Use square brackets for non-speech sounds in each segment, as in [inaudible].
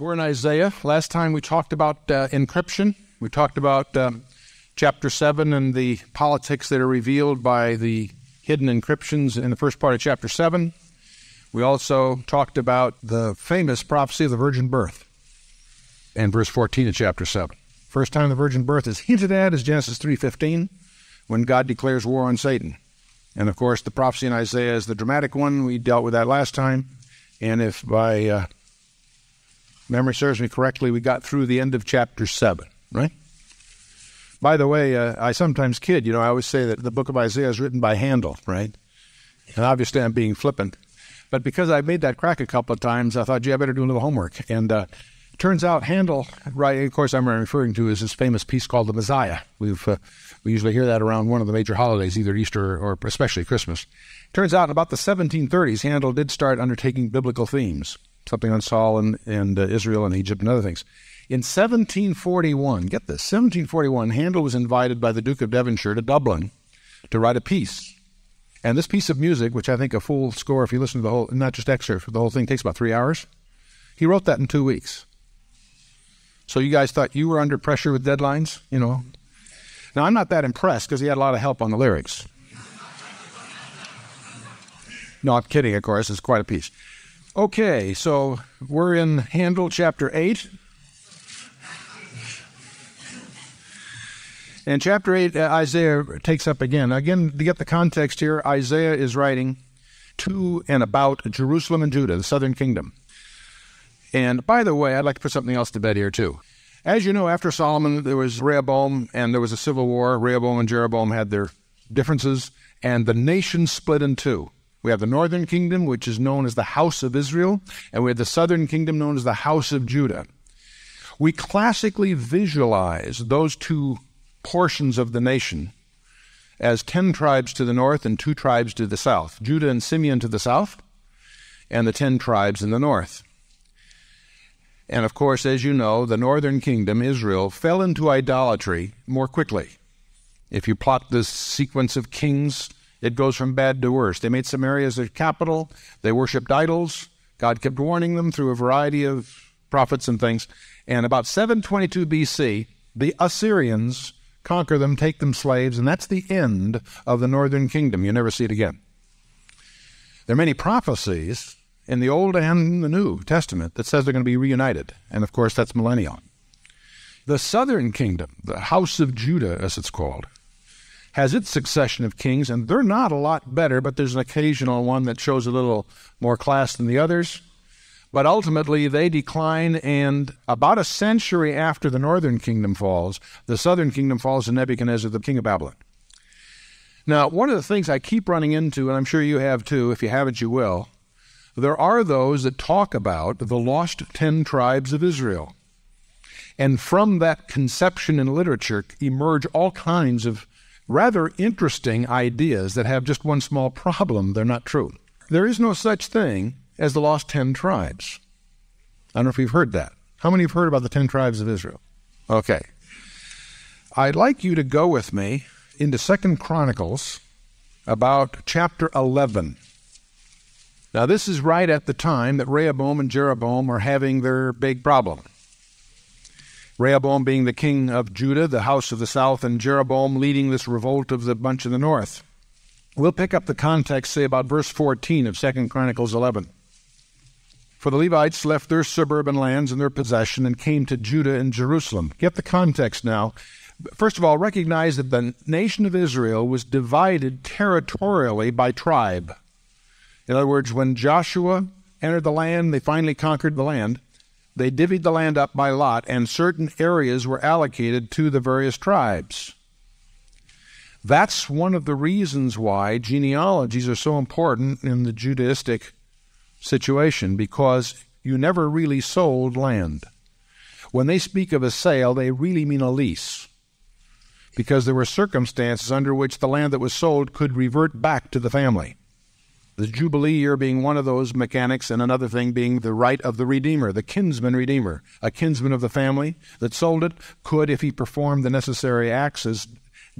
We're in Isaiah. Last time we talked about uh, encryption. We talked about um, chapter 7 and the politics that are revealed by the hidden encryptions in the first part of chapter 7. We also talked about the famous prophecy of the virgin birth in verse 14 of chapter 7. First time the virgin birth is hinted at is Genesis 3:15 when God declares war on Satan. And of course, the prophecy in Isaiah is the dramatic one. We dealt with that last time. And if by uh, memory serves me correctly, we got through the end of chapter 7, right? By the way, uh, I sometimes kid, you know, I always say that the book of Isaiah is written by Handel, right? And obviously I'm being flippant. But because I made that crack a couple of times, I thought, gee, I better do a little homework. And uh, turns out Handel, right, of course, I'm referring to is his famous piece called The Messiah. We've, uh, we usually hear that around one of the major holidays, either Easter or especially Christmas. Turns out in about the 1730s, Handel did start undertaking biblical themes something on Saul and, and uh, Israel and Egypt and other things. In 1741, get this, 1741, Handel was invited by the Duke of Devonshire to Dublin to write a piece. And this piece of music, which I think a full score, if you listen to the whole, not just excerpts, the whole thing takes about three hours, he wrote that in two weeks. So you guys thought you were under pressure with deadlines, you know? Now, I'm not that impressed because he had a lot of help on the lyrics. No, I'm kidding, of course. It's quite a piece. Okay, so we're in Handel chapter 8. And chapter 8, uh, Isaiah takes up again. Again, to get the context here, Isaiah is writing to and about Jerusalem and Judah, the southern kingdom. And by the way, I'd like to put something else to bed here, too. As you know, after Solomon, there was Rehoboam and there was a civil war. Rehoboam and Jeroboam had their differences, and the nation split in two. We have the northern kingdom, which is known as the house of Israel, and we have the southern kingdom known as the house of Judah. We classically visualize those two portions of the nation as 10 tribes to the north and two tribes to the south Judah and Simeon to the south, and the 10 tribes in the north. And of course, as you know, the northern kingdom, Israel, fell into idolatry more quickly. If you plot this sequence of kings, it goes from bad to worse. They made Samaria their capital. They worshipped idols. God kept warning them through a variety of prophets and things. And about 722 BC, the Assyrians conquer them, take them slaves, and that's the end of the northern kingdom. You never see it again. There are many prophecies in the Old and the New Testament that says they're going to be reunited. And of course, that's millennial. The southern kingdom, the house of Judah, as it's called, has its succession of kings, and they're not a lot better, but there's an occasional one that shows a little more class than the others. But ultimately, they decline, and about a century after the northern kingdom falls, the southern kingdom falls to Nebuchadnezzar, the king of Babylon. Now, one of the things I keep running into, and I'm sure you have too, if you haven't, you will, there are those that talk about the lost ten tribes of Israel. And from that conception in literature emerge all kinds of rather interesting ideas that have just one small problem they're not true. There is no such thing as the lost ten tribes. I don't know if you've heard that. How many have heard about the ten tribes of Israel? Okay. I'd like you to go with me into Second Chronicles about chapter 11. Now, this is right at the time that Rehoboam and Jeroboam are having their big problem. Rehoboam being the king of Judah, the house of the south, and Jeroboam leading this revolt of the bunch of the north. We'll pick up the context, say about verse 14 of 2 Chronicles 11. For the Levites left their suburban lands and their possession and came to Judah and Jerusalem. Get the context now. First of all, recognize that the nation of Israel was divided territorially by tribe. In other words, when Joshua entered the land, they finally conquered the land they divvied the land up by lot, and certain areas were allocated to the various tribes. That's one of the reasons why genealogies are so important in the Judaistic situation, because you never really sold land. When they speak of a sale, they really mean a lease, because there were circumstances under which the land that was sold could revert back to the family. The Jubilee year being one of those mechanics, and another thing being the right of the Redeemer, the kinsman Redeemer. A kinsman of the family that sold it could, if he performed the necessary acts as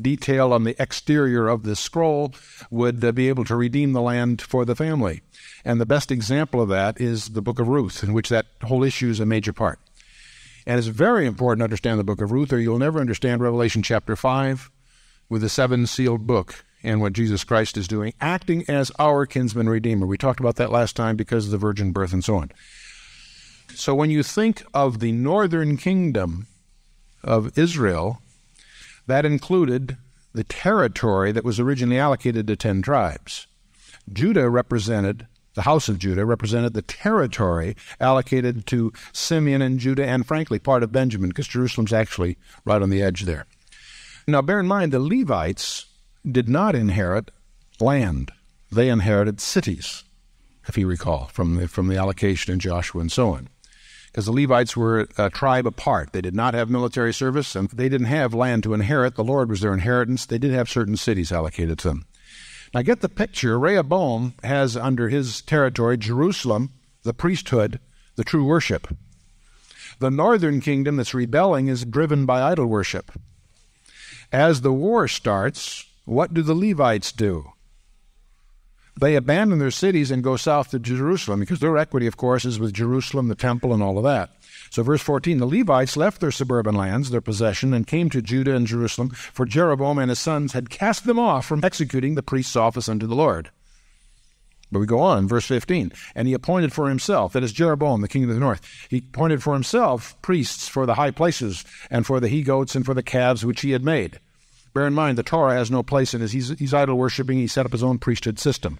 detailed on the exterior of this scroll, would uh, be able to redeem the land for the family. And the best example of that is the book of Ruth, in which that whole issue is a major part. And it's very important to understand the book of Ruth, or you'll never understand Revelation chapter 5 with the seven sealed book and what Jesus Christ is doing, acting as our kinsman redeemer. We talked about that last time because of the virgin birth and so on. So when you think of the northern kingdom of Israel, that included the territory that was originally allocated to 10 tribes. Judah represented, the house of Judah represented the territory allocated to Simeon and Judah, and frankly, part of Benjamin, because Jerusalem's actually right on the edge there. Now, bear in mind, the Levites did not inherit land, they inherited cities, if you recall, from the, from the allocation in Joshua and so on because the Levites were a tribe apart. They did not have military service and they didn't have land to inherit. The Lord was their inheritance. They did have certain cities allocated to them. Now get the picture. Rehoboam has under his territory Jerusalem, the priesthood, the true worship. The northern kingdom that's rebelling is driven by idol worship. As the war starts, what do the Levites do? They abandon their cities and go south to Jerusalem because their equity, of course, is with Jerusalem, the temple, and all of that. So, verse 14 the Levites left their suburban lands, their possession, and came to Judah and Jerusalem, for Jeroboam and his sons had cast them off from executing the priest's office unto the Lord. But we go on, verse 15. And he appointed for himself, that is Jeroboam, the king of the north, he appointed for himself priests for the high places, and for the he goats, and for the calves which he had made. Bear in mind, the Torah has no place in his. He's, he's idol worshiping. He set up his own priesthood system.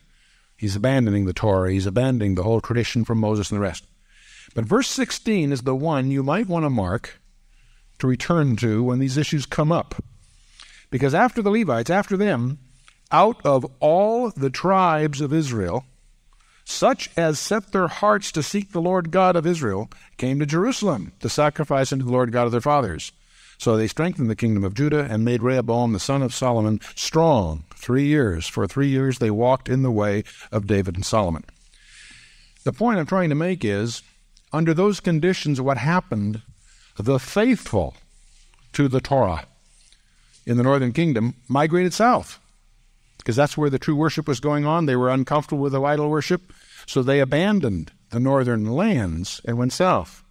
He's abandoning the Torah. He's abandoning the whole tradition from Moses and the rest. But verse 16 is the one you might want to mark to return to when these issues come up. Because after the Levites, after them, out of all the tribes of Israel, such as set their hearts to seek the Lord God of Israel, came to Jerusalem to sacrifice unto the Lord God of their fathers. So they strengthened the kingdom of Judah and made Rehoboam the son of Solomon strong three years. For three years they walked in the way of David and Solomon. The point I'm trying to make is under those conditions, what happened? The faithful to the Torah in the northern kingdom migrated south because that's where the true worship was going on. They were uncomfortable with the idol worship, so they abandoned the northern lands and went south.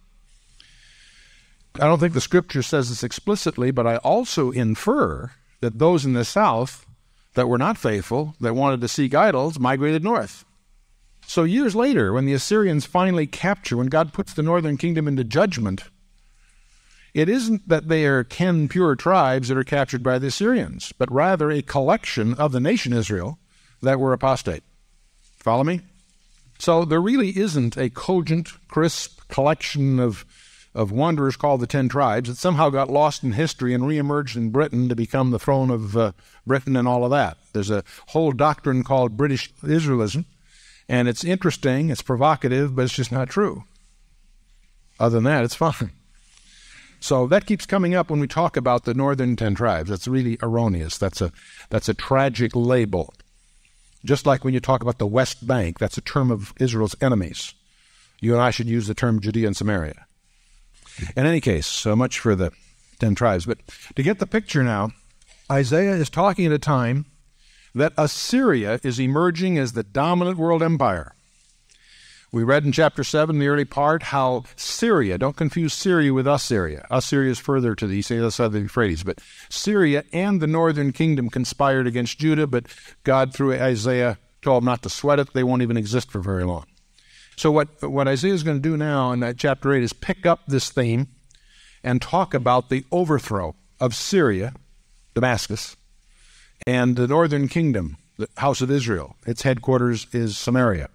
I don't think the scripture says this explicitly, but I also infer that those in the south that were not faithful, that wanted to seek idols, migrated north. So years later, when the Assyrians finally capture, when God puts the northern kingdom into judgment, it isn't that they are ten pure tribes that are captured by the Assyrians, but rather a collection of the nation Israel that were apostate. Follow me? So there really isn't a cogent, crisp collection of of wanderers called the Ten Tribes that somehow got lost in history and reemerged in Britain to become the throne of uh, Britain and all of that. There's a whole doctrine called British Israelism, and it's interesting, it's provocative, but it's just not true. Other than that, it's fine. So that keeps coming up when we talk about the northern ten tribes. That's really erroneous. That's a that's a tragic label. Just like when you talk about the West Bank, that's a term of Israel's enemies. You and I should use the term Judea and Samaria. In any case, so much for the ten tribes. But to get the picture now, Isaiah is talking at a time that Assyria is emerging as the dominant world empire. We read in chapter 7, the early part, how Syria, don't confuse Syria with Assyria. Assyria is further to the east, other side of the Euphrates, but Syria and the northern kingdom conspired against Judah, but God, through Isaiah, told them not to sweat it. They won't even exist for very long. So, what, what Isaiah is going to do now in chapter 8 is pick up this theme and talk about the overthrow of Syria, Damascus, and the northern kingdom, the house of Israel. Its headquarters is Samaria.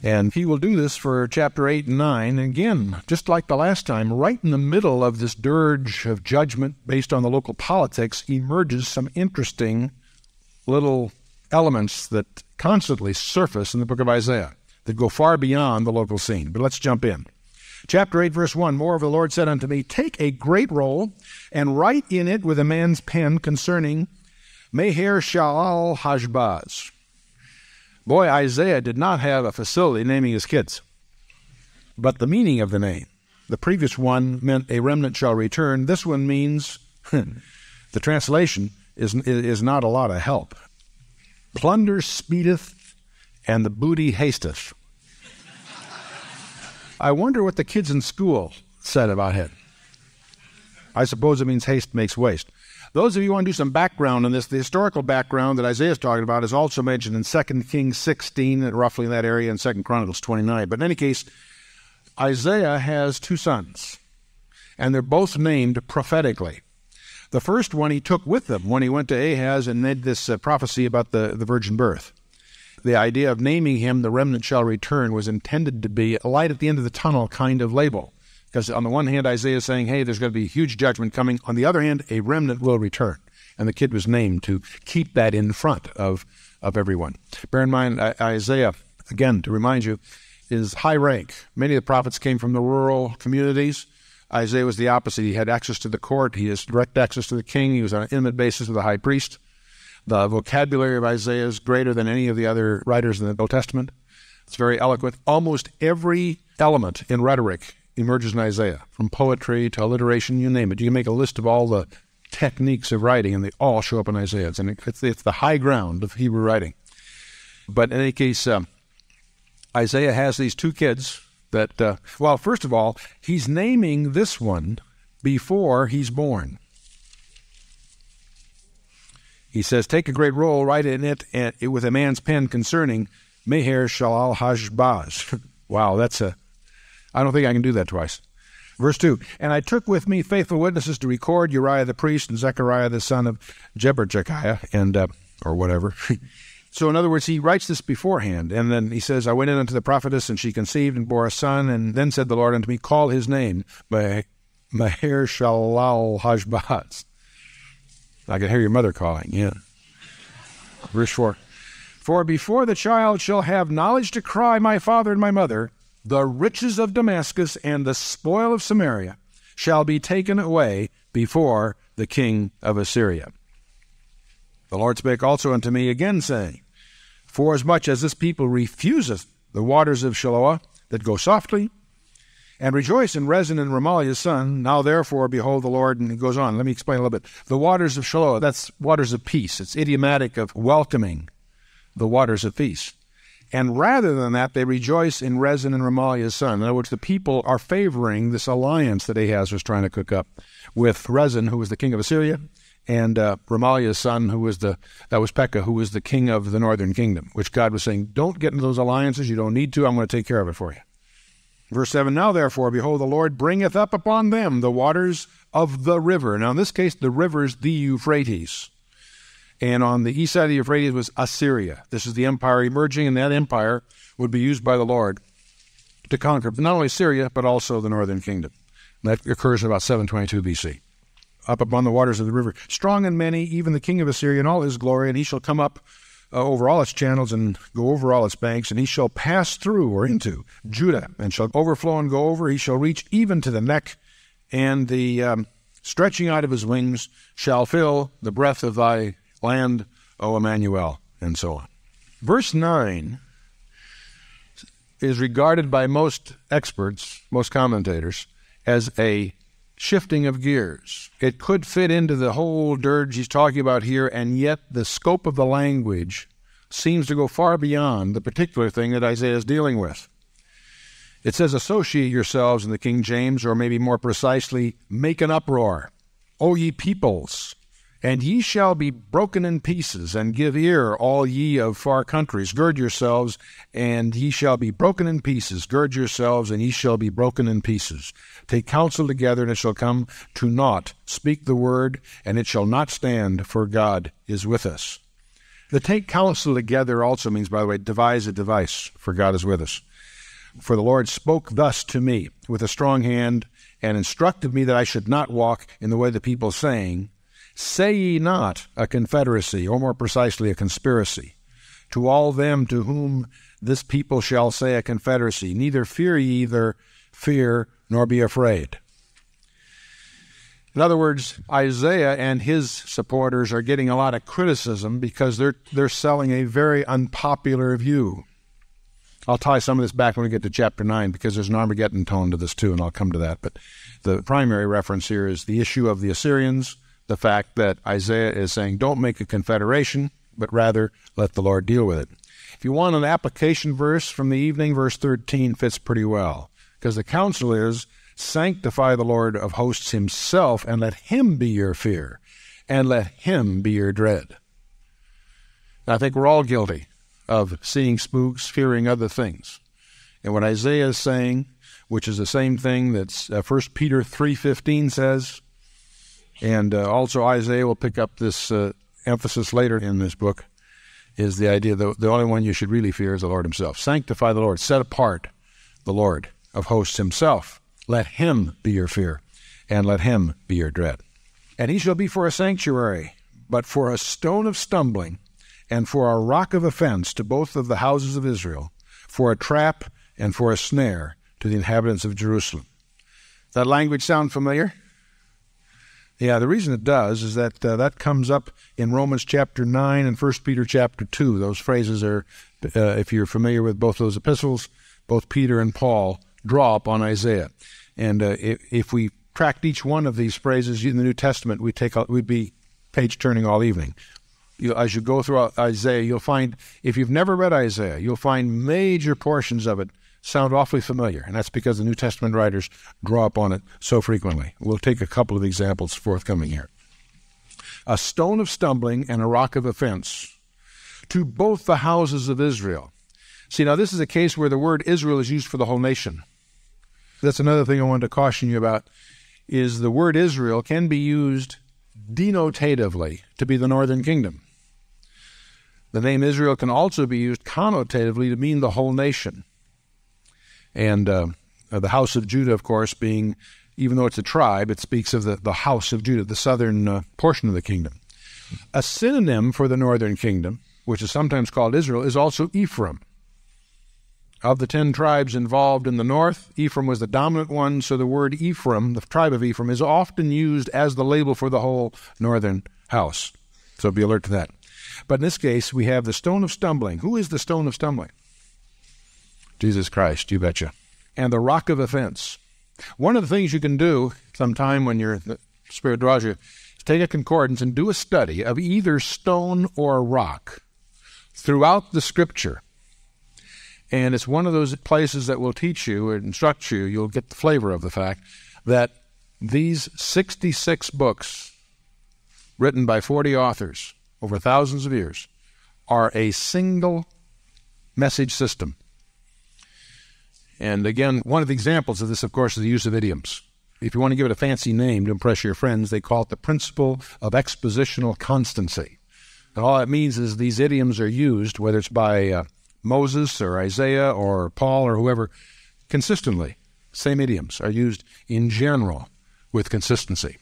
And he will do this for chapter 8 and 9. Again, just like the last time, right in the middle of this dirge of judgment based on the local politics emerges some interesting little elements that constantly surface in the book of Isaiah that go far beyond the local scene. But let's jump in. Chapter 8, verse 1 Moreover, the Lord said unto me, Take a great roll and write in it with a man's pen concerning Maher Shalal Hashbaz. Boy, Isaiah did not have a facility naming his kids. But the meaning of the name, the previous one meant a remnant shall return. This one means [laughs] the translation is, is not a lot of help. Plunder speedeth and the booty hasteth. I wonder what the kids in school said about it. I suppose it means haste makes waste. Those of you who want to do some background on this, the historical background that Isaiah is talking about is also mentioned in 2 Kings 16, roughly in that area, and 2 Chronicles 29. But in any case, Isaiah has two sons, and they're both named prophetically. The first one he took with him when he went to Ahaz and made this uh, prophecy about the, the virgin birth. The idea of naming him the remnant shall return was intended to be a light at the end of the tunnel kind of label. Because on the one hand, Isaiah is saying, hey, there's going to be a huge judgment coming. On the other hand, a remnant will return. And the kid was named to keep that in front of, of everyone. Bear in mind, Isaiah, again, to remind you, is high rank. Many of the prophets came from the rural communities. Isaiah was the opposite. He had access to the court, he has direct access to the king, he was on an intimate basis with the high priest. The vocabulary of Isaiah is greater than any of the other writers in the Old Testament. It's very eloquent. Almost every element in rhetoric emerges in Isaiah, from poetry to alliteration, you name it. You can make a list of all the techniques of writing, and they all show up in Isaiah. It's, it's, it's the high ground of Hebrew writing. But in any case, um, Isaiah has these two kids that, uh, well, first of all, he's naming this one before he's born. He says, Take a great roll, write in it, and, with a man's pen concerning Maher Shalal Hashbaz. [laughs] wow, that's a I don't think I can do that twice. Verse 2 And I took with me faithful witnesses to record Uriah the priest and Zechariah the son of Jeberechiah, and, uh, or whatever. [laughs] so, in other words, he writes this beforehand. And then he says, I went in unto the prophetess, and she conceived and bore a son. And then said the Lord unto me, Call his name, Maher Shalal Hashbaz. I can hear your mother calling, yeah. Verse 4 For before the child shall have knowledge to cry, My father and my mother, the riches of Damascus and the spoil of Samaria shall be taken away before the king of Assyria. The Lord spake also unto me again, saying, Forasmuch as this people refuseth the waters of Shiloah that go softly, and rejoice in Rezin and Remaliah's son, now therefore behold the Lord, and he goes on. Let me explain a little bit. The waters of Shiloah, that's waters of peace. It's idiomatic of welcoming the waters of peace. And rather than that, they rejoice in Rezin and Remaliah's son. In other words, the people are favoring this alliance that Ahaz was trying to cook up with Rezin, who was the king of Assyria, and uh, son, who was the that was Pekah, who was the king of the northern kingdom. Which God was saying, "Don't get into those alliances. You don't need to. I'm going to take care of it for you." Verse seven. Now therefore, behold, the Lord bringeth up upon them the waters of the river. Now in this case, the river is the Euphrates. And on the east side of the Euphrates was Assyria. This is the empire emerging, and that empire would be used by the Lord to conquer not only Syria, but also the northern kingdom. That occurs in about 722 BC. Up upon the waters of the river, strong and many, even the king of Assyria in all his glory, and he shall come up uh, over all its channels and go over all its banks, and he shall pass through or into Judah, and shall overflow and go over. He shall reach even to the neck, and the um, stretching out of his wings shall fill the breath of thy land, O Emmanuel, and so on. Verse 9 is regarded by most experts, most commentators, as a shifting of gears. It could fit into the whole dirge he's talking about here, and yet the scope of the language seems to go far beyond the particular thing that Isaiah is dealing with. It says, Associate yourselves in the King James, or maybe more precisely, make an uproar. O ye peoples, and ye shall be broken in pieces, and give ear, all ye of far countries. Gird yourselves, and ye shall be broken in pieces. Gird yourselves, and ye shall be broken in pieces. Take counsel together, and it shall come to naught. Speak the word, and it shall not stand, for God is with us. The take counsel together also means, by the way, devise a device, for God is with us. For the Lord spoke thus to me with a strong hand, and instructed me that I should not walk in the way the people saying, Say ye not a confederacy, or more precisely a conspiracy, to all them to whom this people shall say a confederacy, neither fear ye either fear nor be afraid. In other words, Isaiah and his supporters are getting a lot of criticism because they're they're selling a very unpopular view. I'll tie some of this back when we get to chapter 9 because there's an Armageddon tone to this too, and I'll come to that. But the primary reference here is the issue of the Assyrians the fact that Isaiah is saying, don't make a confederation, but rather let the Lord deal with it. If you want an application verse from the evening, verse 13 fits pretty well. Because the counsel is sanctify the Lord of hosts himself, and let him be your fear, and let him be your dread. I think we're all guilty of seeing spooks, fearing other things. And what Isaiah is saying, which is the same thing that uh, 1 Peter 3.15 says, and uh, also Isaiah will pick up this uh, emphasis later in this book, is the idea that the only one you should really fear is the Lord himself. Sanctify the Lord, set apart the Lord of hosts himself. Let him be your fear, and let him be your dread. And he shall be for a sanctuary, but for a stone of stumbling, and for a rock of offense to both of the houses of Israel, for a trap and for a snare to the inhabitants of Jerusalem. That language sound familiar? Yeah, the reason it does is that uh, that comes up in Romans chapter 9 and 1 Peter chapter 2. Those phrases are, uh, if you're familiar with both those epistles, both Peter and Paul draw upon Isaiah. And uh, if, if, we tracked each one of these phrases in the New Testament, we'd, take, we'd be page turning all evening. You, as you go through Isaiah, you'll find, if you've never read Isaiah, you'll find major portions of it sound awfully familiar, and that's because the New Testament writers draw upon it so frequently. We'll take a couple of examples forthcoming here. A stone of stumbling and a rock of offense to both the houses of Israel. See, now this is a case where the word Israel is used for the whole nation. That's another thing I wanted to caution you about is the word Israel can be used denotatively to be the northern kingdom. The name Israel can also be used connotatively to mean the whole nation. And uh, the house of Judah, of course, being, even though it's a tribe, it speaks of the, the house of Judah, the southern uh, portion of the kingdom. A synonym for the northern kingdom, which is sometimes called Israel, is also Ephraim. Of the ten tribes involved in the north, Ephraim was the dominant one, so the word Ephraim, the tribe of Ephraim, is often used as the label for the whole northern house. So be alert to that. But in this case, we have the stone of stumbling. Who is the stone of stumbling? Jesus Christ, you betcha. And the rock of offense. One of the things you can do sometime when your Spirit draws you is take a concordance and do a study of either stone or rock throughout the Scripture. And it's one of those places that will teach you and instruct you, you'll get the flavor of the fact that these 66 books written by 40 authors over thousands of years are a single message system. And again, one of the examples of this, of course, is the use of idioms. If you want to give it a fancy name to impress your friends, they call it the principle of expositional constancy. And all that means is these idioms are used, whether it's by uh, Moses or Isaiah or Paul or whoever, consistently. Same idioms are used in general with consistency.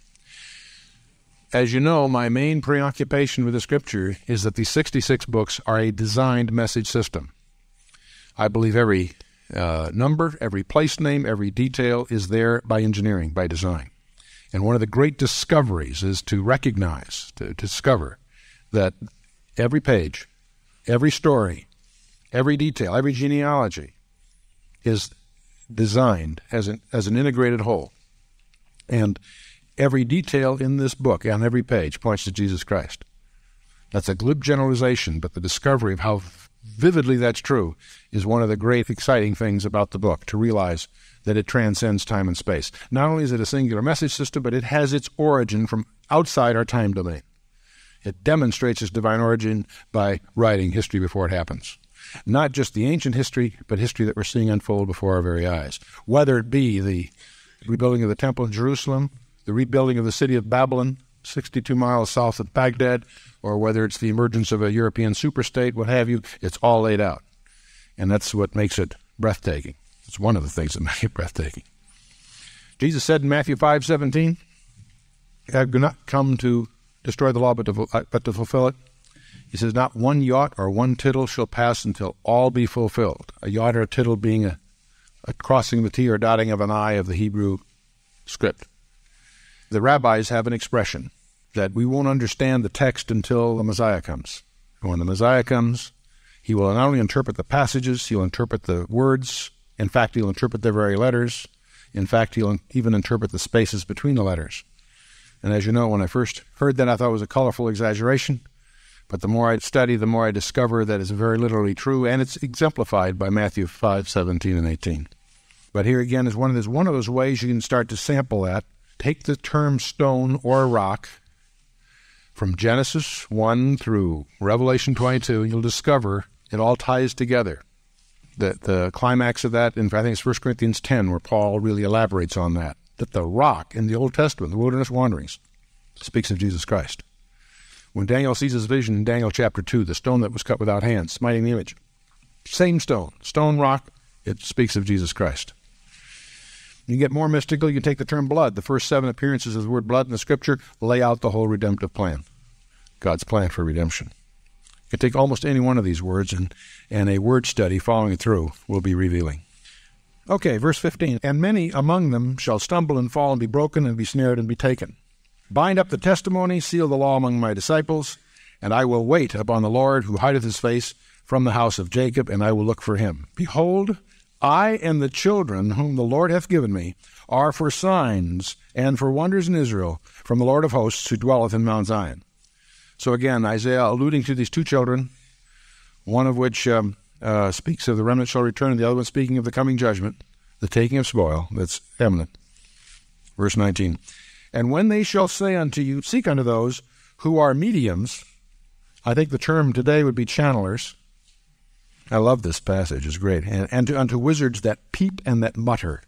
As you know, my main preoccupation with the scripture is that the 66 books are a designed message system. I believe every uh, number, every place name, every detail is there by engineering, by design. And one of the great discoveries is to recognize, to, discover that every page, every story, every detail, every genealogy is designed as an, as an integrated whole. And every detail in this book, on every page, points to Jesus Christ. That's a glib generalization, but the discovery of how vividly that's true is one of the great exciting things about the book to realize that it transcends time and space. Not only is it a singular message system, but it has its origin from outside our time domain. It demonstrates its divine origin by writing history before it happens. Not just the ancient history, but history that we're seeing unfold before our very eyes. Whether it be the rebuilding of the temple in Jerusalem, the rebuilding of the city of Babylon, 62 miles south of Baghdad, or whether it's the emergence of a European superstate, what have you, it's all laid out. And that's what makes it breathtaking. It's one of the things that [laughs] make it breathtaking. Jesus said in Matthew 5 17, I have not come to destroy the law, but to, uh, but to fulfill it. He says, Not one jot or one tittle shall pass until all be fulfilled. A jot or a tittle being a, a crossing of the T or dotting of an I of the Hebrew script. The rabbis have an expression that we won't understand the text until the Messiah comes. When the Messiah comes, he will not only interpret the passages, he'll interpret the words. In fact, he'll interpret their very letters. In fact, he'll even interpret the spaces between the letters. And as you know, when I first heard that, I thought it was a colorful exaggeration. But the more I study, the more I discover that it's very literally true, and it's exemplified by Matthew 5, 17, and 18. But here again is one of those, one of those ways you can start to sample that. Take the term stone or rock from Genesis 1 through Revelation 22, you'll discover it all ties together. The, the climax of that, in I think it's 1 Corinthians 10, where Paul really elaborates on that. That the rock in the Old Testament, the wilderness wanderings, speaks of Jesus Christ. When Daniel sees his vision in Daniel chapter 2, the stone that was cut without hands, smiting the image, same stone, stone rock, it speaks of Jesus Christ. You get more mystical, you take the term blood. The first seven appearances of the word blood in the scripture lay out the whole redemptive plan, God's plan for redemption. You can take almost any one of these words, and, and a word study following it through will be revealing. Okay, verse 15. And many among them shall stumble and fall and be broken and be snared and be taken. Bind up the testimony, seal the law among my disciples, and I will wait upon the Lord who hideth his face from the house of Jacob, and I will look for him. Behold, I and the children whom the Lord hath given me are for signs and for wonders in Israel from the Lord of hosts who dwelleth in Mount Zion. So again, Isaiah alluding to these two children, one of which um, uh, speaks of the remnant shall return, and the other one speaking of the coming judgment, the taking of spoil that's imminent. Verse 19. And when they shall say unto you, Seek unto those who are mediums, I think the term today would be channelers, I love this passage. It's great. And, and to, unto wizards that peep and that mutter.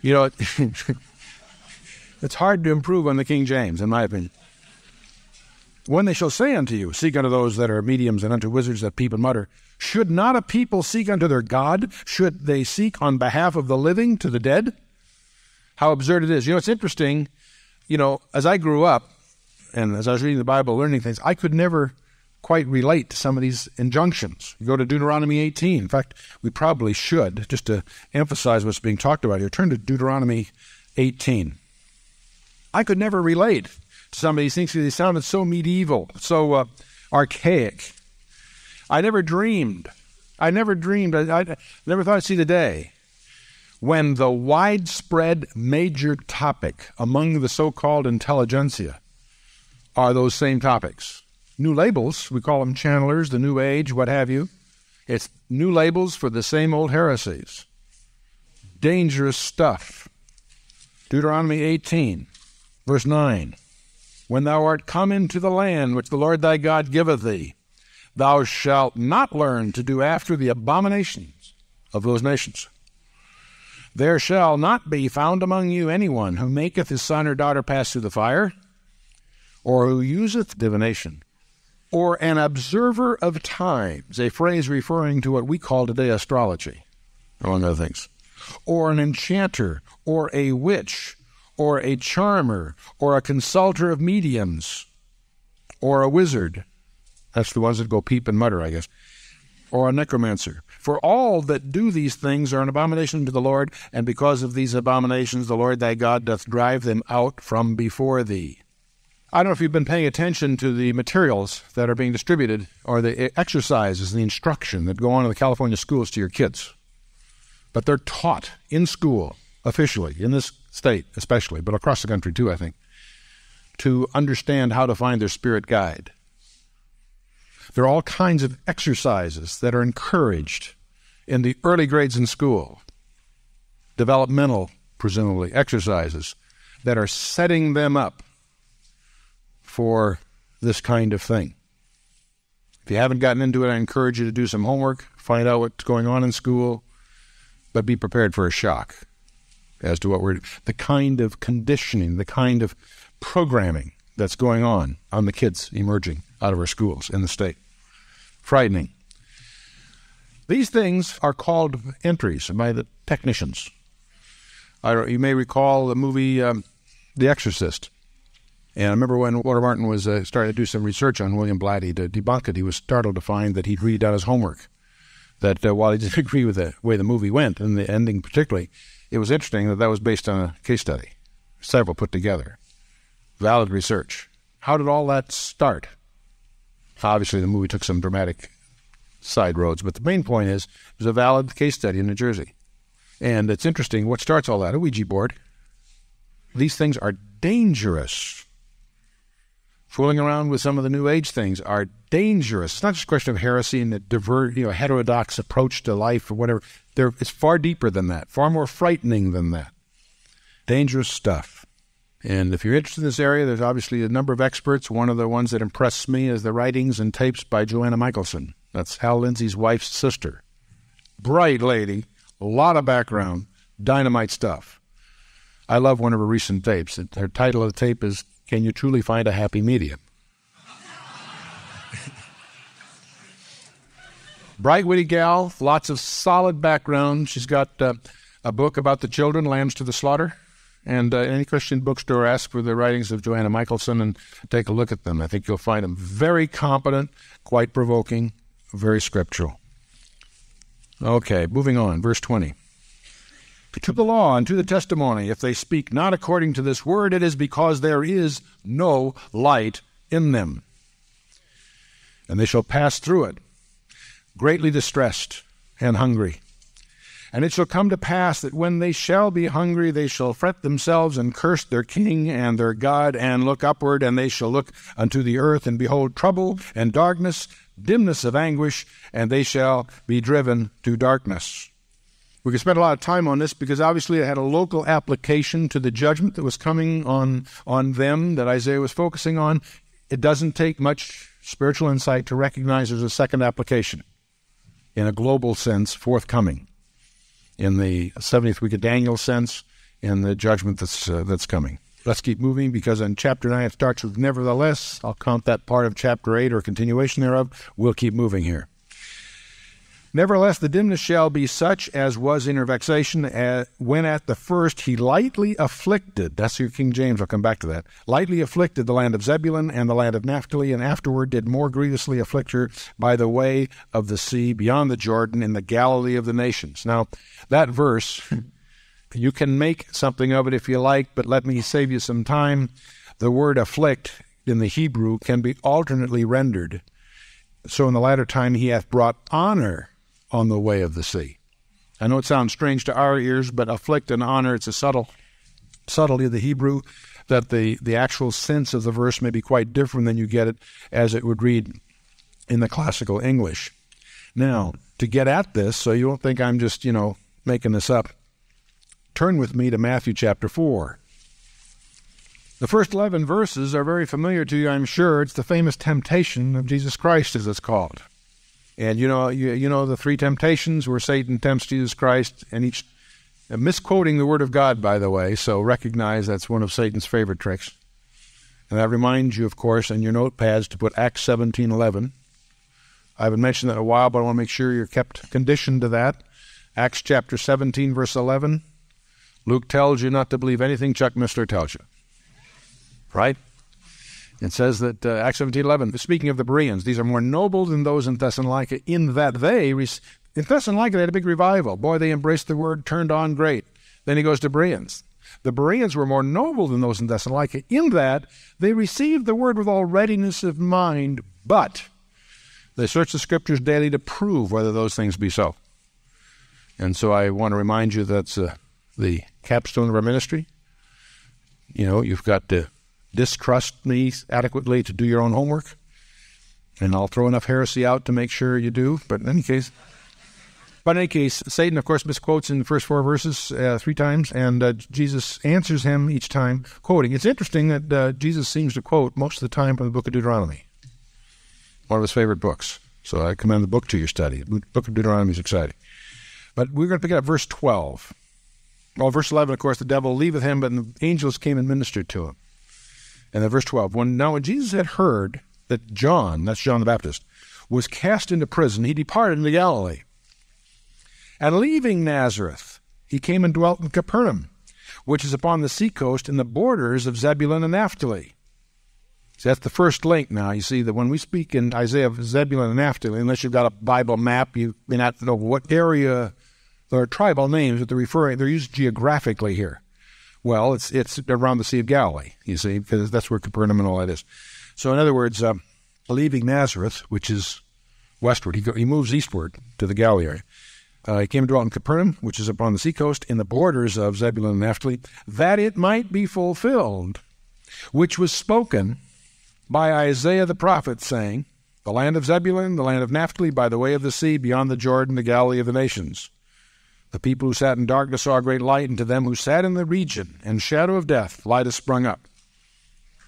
You know, [laughs] it's hard to improve on the King James, in my opinion. When they shall say unto you, Seek unto those that are mediums, and unto wizards that peep and mutter, should not a people seek unto their God? Should they seek on behalf of the living to the dead? How absurd it is. You know, it's interesting. You know, as I grew up, and as I was reading the Bible, learning things, I could never quite relate to some of these injunctions. You go to Deuteronomy 18. In fact, we probably should, just to emphasize what's being talked about here, turn to Deuteronomy 18. I could never relate to some of these things because they sounded so medieval, so uh, archaic. I never dreamed. I never dreamed. I, I never thought I'd see the day when the widespread major topic among the so called intelligentsia are those same topics new labels. We call them channelers, the New Age, what have you. It's new labels for the same old heresies. Dangerous stuff. Deuteronomy 18, verse 9. When thou art come into the land which the Lord thy God giveth thee, thou shalt not learn to do after the abominations of those nations. There shall not be found among you anyone who maketh his son or daughter pass through the fire, or who useth divination, or an observer of times, a phrase referring to what we call today astrology, among other things, or an enchanter, or a witch, or a charmer, or a consulter of mediums, or a wizard. That's the ones that go peep and mutter, I guess, or a necromancer. For all that do these things are an abomination to the Lord, and because of these abominations the Lord thy God doth drive them out from before thee. I don't know if you've been paying attention to the materials that are being distributed or the exercises and the instruction that go on in the California schools to your kids. But they're taught in school, officially, in this state especially, but across the country too, I think, to understand how to find their spirit guide. There are all kinds of exercises that are encouraged in the early grades in school, developmental, presumably, exercises that are setting them up for this kind of thing. If you haven't gotten into it, I encourage you to do some homework, find out what's going on in school, but be prepared for a shock as to what we're the kind of conditioning, the kind of programming that's going on on the kids emerging out of our schools in the state. Frightening. These things are called entries by the technicians. I, you may recall the movie um, The Exorcist. And I remember when Walter Martin was uh, starting to do some research on William Blatty to debunk it, he was startled to find that he'd really done his homework. That uh, while he [laughs] didn't agree with the way the movie went, and the ending particularly, it was interesting that that was based on a case study, several put together. Valid research. How did all that start? Obviously, the movie took some dramatic side roads, but the main point is it was a valid case study in New Jersey. And it's interesting what starts all that a Ouija board. These things are dangerous fooling around with some of the New Age things are dangerous. It's not just a question of heresy and a divert, you know, heterodox approach to life or whatever. They're, it's far deeper than that, far more frightening than that. Dangerous stuff. And if you're interested in this area, there's obviously a number of experts. One of the ones that impressed me is the writings and tapes by Johanna Michaelsen. That's Hal Lindsey's wife's sister. Bright lady, a lot of background, dynamite stuff. I love one of her recent tapes. Her title of the tape is Can You Truly Find a Happy Medium? Bright, witty gal, lots of solid background. She's got uh, a book about the children, Lambs to the Slaughter. And uh, any Christian bookstore, ask for the writings of Johanna Michaelsen and take a look at them. I think you'll find them very competent, quite provoking, very scriptural. Okay, moving on. Verse 20. To the law and to the testimony, if they speak not according to this word, it is because there is no light in them. And they shall pass through it, greatly distressed and hungry and it shall come to pass that when they shall be hungry, they shall fret themselves and curse their king and their God, and look upward, and they shall look unto the earth, and behold trouble and darkness, dimness of anguish, and they shall be driven to darkness. We could spend a lot of time on this because obviously it had a local application to the judgment that was coming on, on them that Isaiah was focusing on. It doesn't take much spiritual insight to recognize there's a second application in a global sense forthcoming in the 70th week of Daniel sense in the judgment that's, uh, that's coming. Let's keep moving because in chapter 9 it starts with nevertheless. I'll count that part of chapter 8 or continuation thereof. We'll keep moving here. Nevertheless, the dimness shall be such as was in her vexation, uh, when at the first he lightly afflicted, that's your King James, I'll come back to that, lightly afflicted the land of Zebulun and the land of Naphtali, and afterward did more grievously afflict her by the way of the sea beyond the Jordan in the Galilee of the nations. Now, that verse, you can make something of it if you like, but let me save you some time. The word afflict in the Hebrew can be alternately rendered. So in the latter time he hath brought honor on the way of the sea. I know it sounds strange to our ears, but afflict and honor, it's a subtle subtlety of the Hebrew that the, the actual sense of the verse may be quite different than you get it as it would read in the classical English. Now, to get at this, so you don't think I'm just, you know, making this up, turn with me to Matthew chapter 4. The first 11 verses are very familiar to you, I'm sure. It's the famous temptation of Jesus Christ, as it's called. And you know, you, you know the three temptations where Satan tempts Jesus Christ, and each uh, misquoting the Word of God, by the way. So recognize that's one of Satan's favorite tricks. And that reminds you, of course, in your notepads to put Acts seventeen eleven. I haven't mentioned that in a while, but I want to make sure you're kept conditioned to that. Acts chapter 17, verse 11. Luke tells you not to believe anything Chuck Missler tells you. Right? It says that uh, Acts 17:11, speaking of the Bereans, these are more noble than those in Thessalonica, in that they in Thessalonica they had a big revival. Boy, they embraced the word, turned on great. Then he goes to Bereans. The Bereans were more noble than those in Thessalonica, in that they received the word with all readiness of mind, but they searched the scriptures daily to prove whether those things be so. And so I want to remind you that's uh, the capstone of our ministry. You know, you've got to distrust me adequately to do your own homework. And I'll throw enough heresy out to make sure you do. But in any case, but in any case, Satan, of course, misquotes in the first four verses uh, three times, and uh, Jesus answers him each time, quoting. It's interesting that uh, Jesus seems to quote most of the time from the book of Deuteronomy, one of his favorite books. So I commend the book to your study. The book of Deuteronomy is exciting. But we're going to pick up verse 12. Well, verse 11, of course, the devil leaveth him, but the angels came and ministered to him. And then verse 12, when now when Jesus had heard that John, that's John the Baptist, was cast into prison, he departed into Galilee. And leaving Nazareth, he came and dwelt in Capernaum, which is upon the seacoast in the borders of Zebulun and Naphtali. So that's the first link now. You see that when we speak in Isaiah of Zebulun and Naphtali, unless you've got a Bible map, you may not know what area are tribal names that they're referring. They're used geographically here. Well, it's it's around the Sea of Galilee, you see, because that's where Capernaum and all that is. So, in other words, um, leaving Nazareth, which is westward, he, go, he moves eastward to the Galilee area. Uh, he came to dwell in Capernaum, which is upon the seacoast, in the borders of Zebulun and Naphtali, that it might be fulfilled, which was spoken by Isaiah the prophet, saying, The land of Zebulun, the land of Naphtali, by the way of the sea, beyond the Jordan, the Galilee of the nations. The people who sat in darkness saw a great light, and to them who sat in the region and shadow of death, light has sprung up.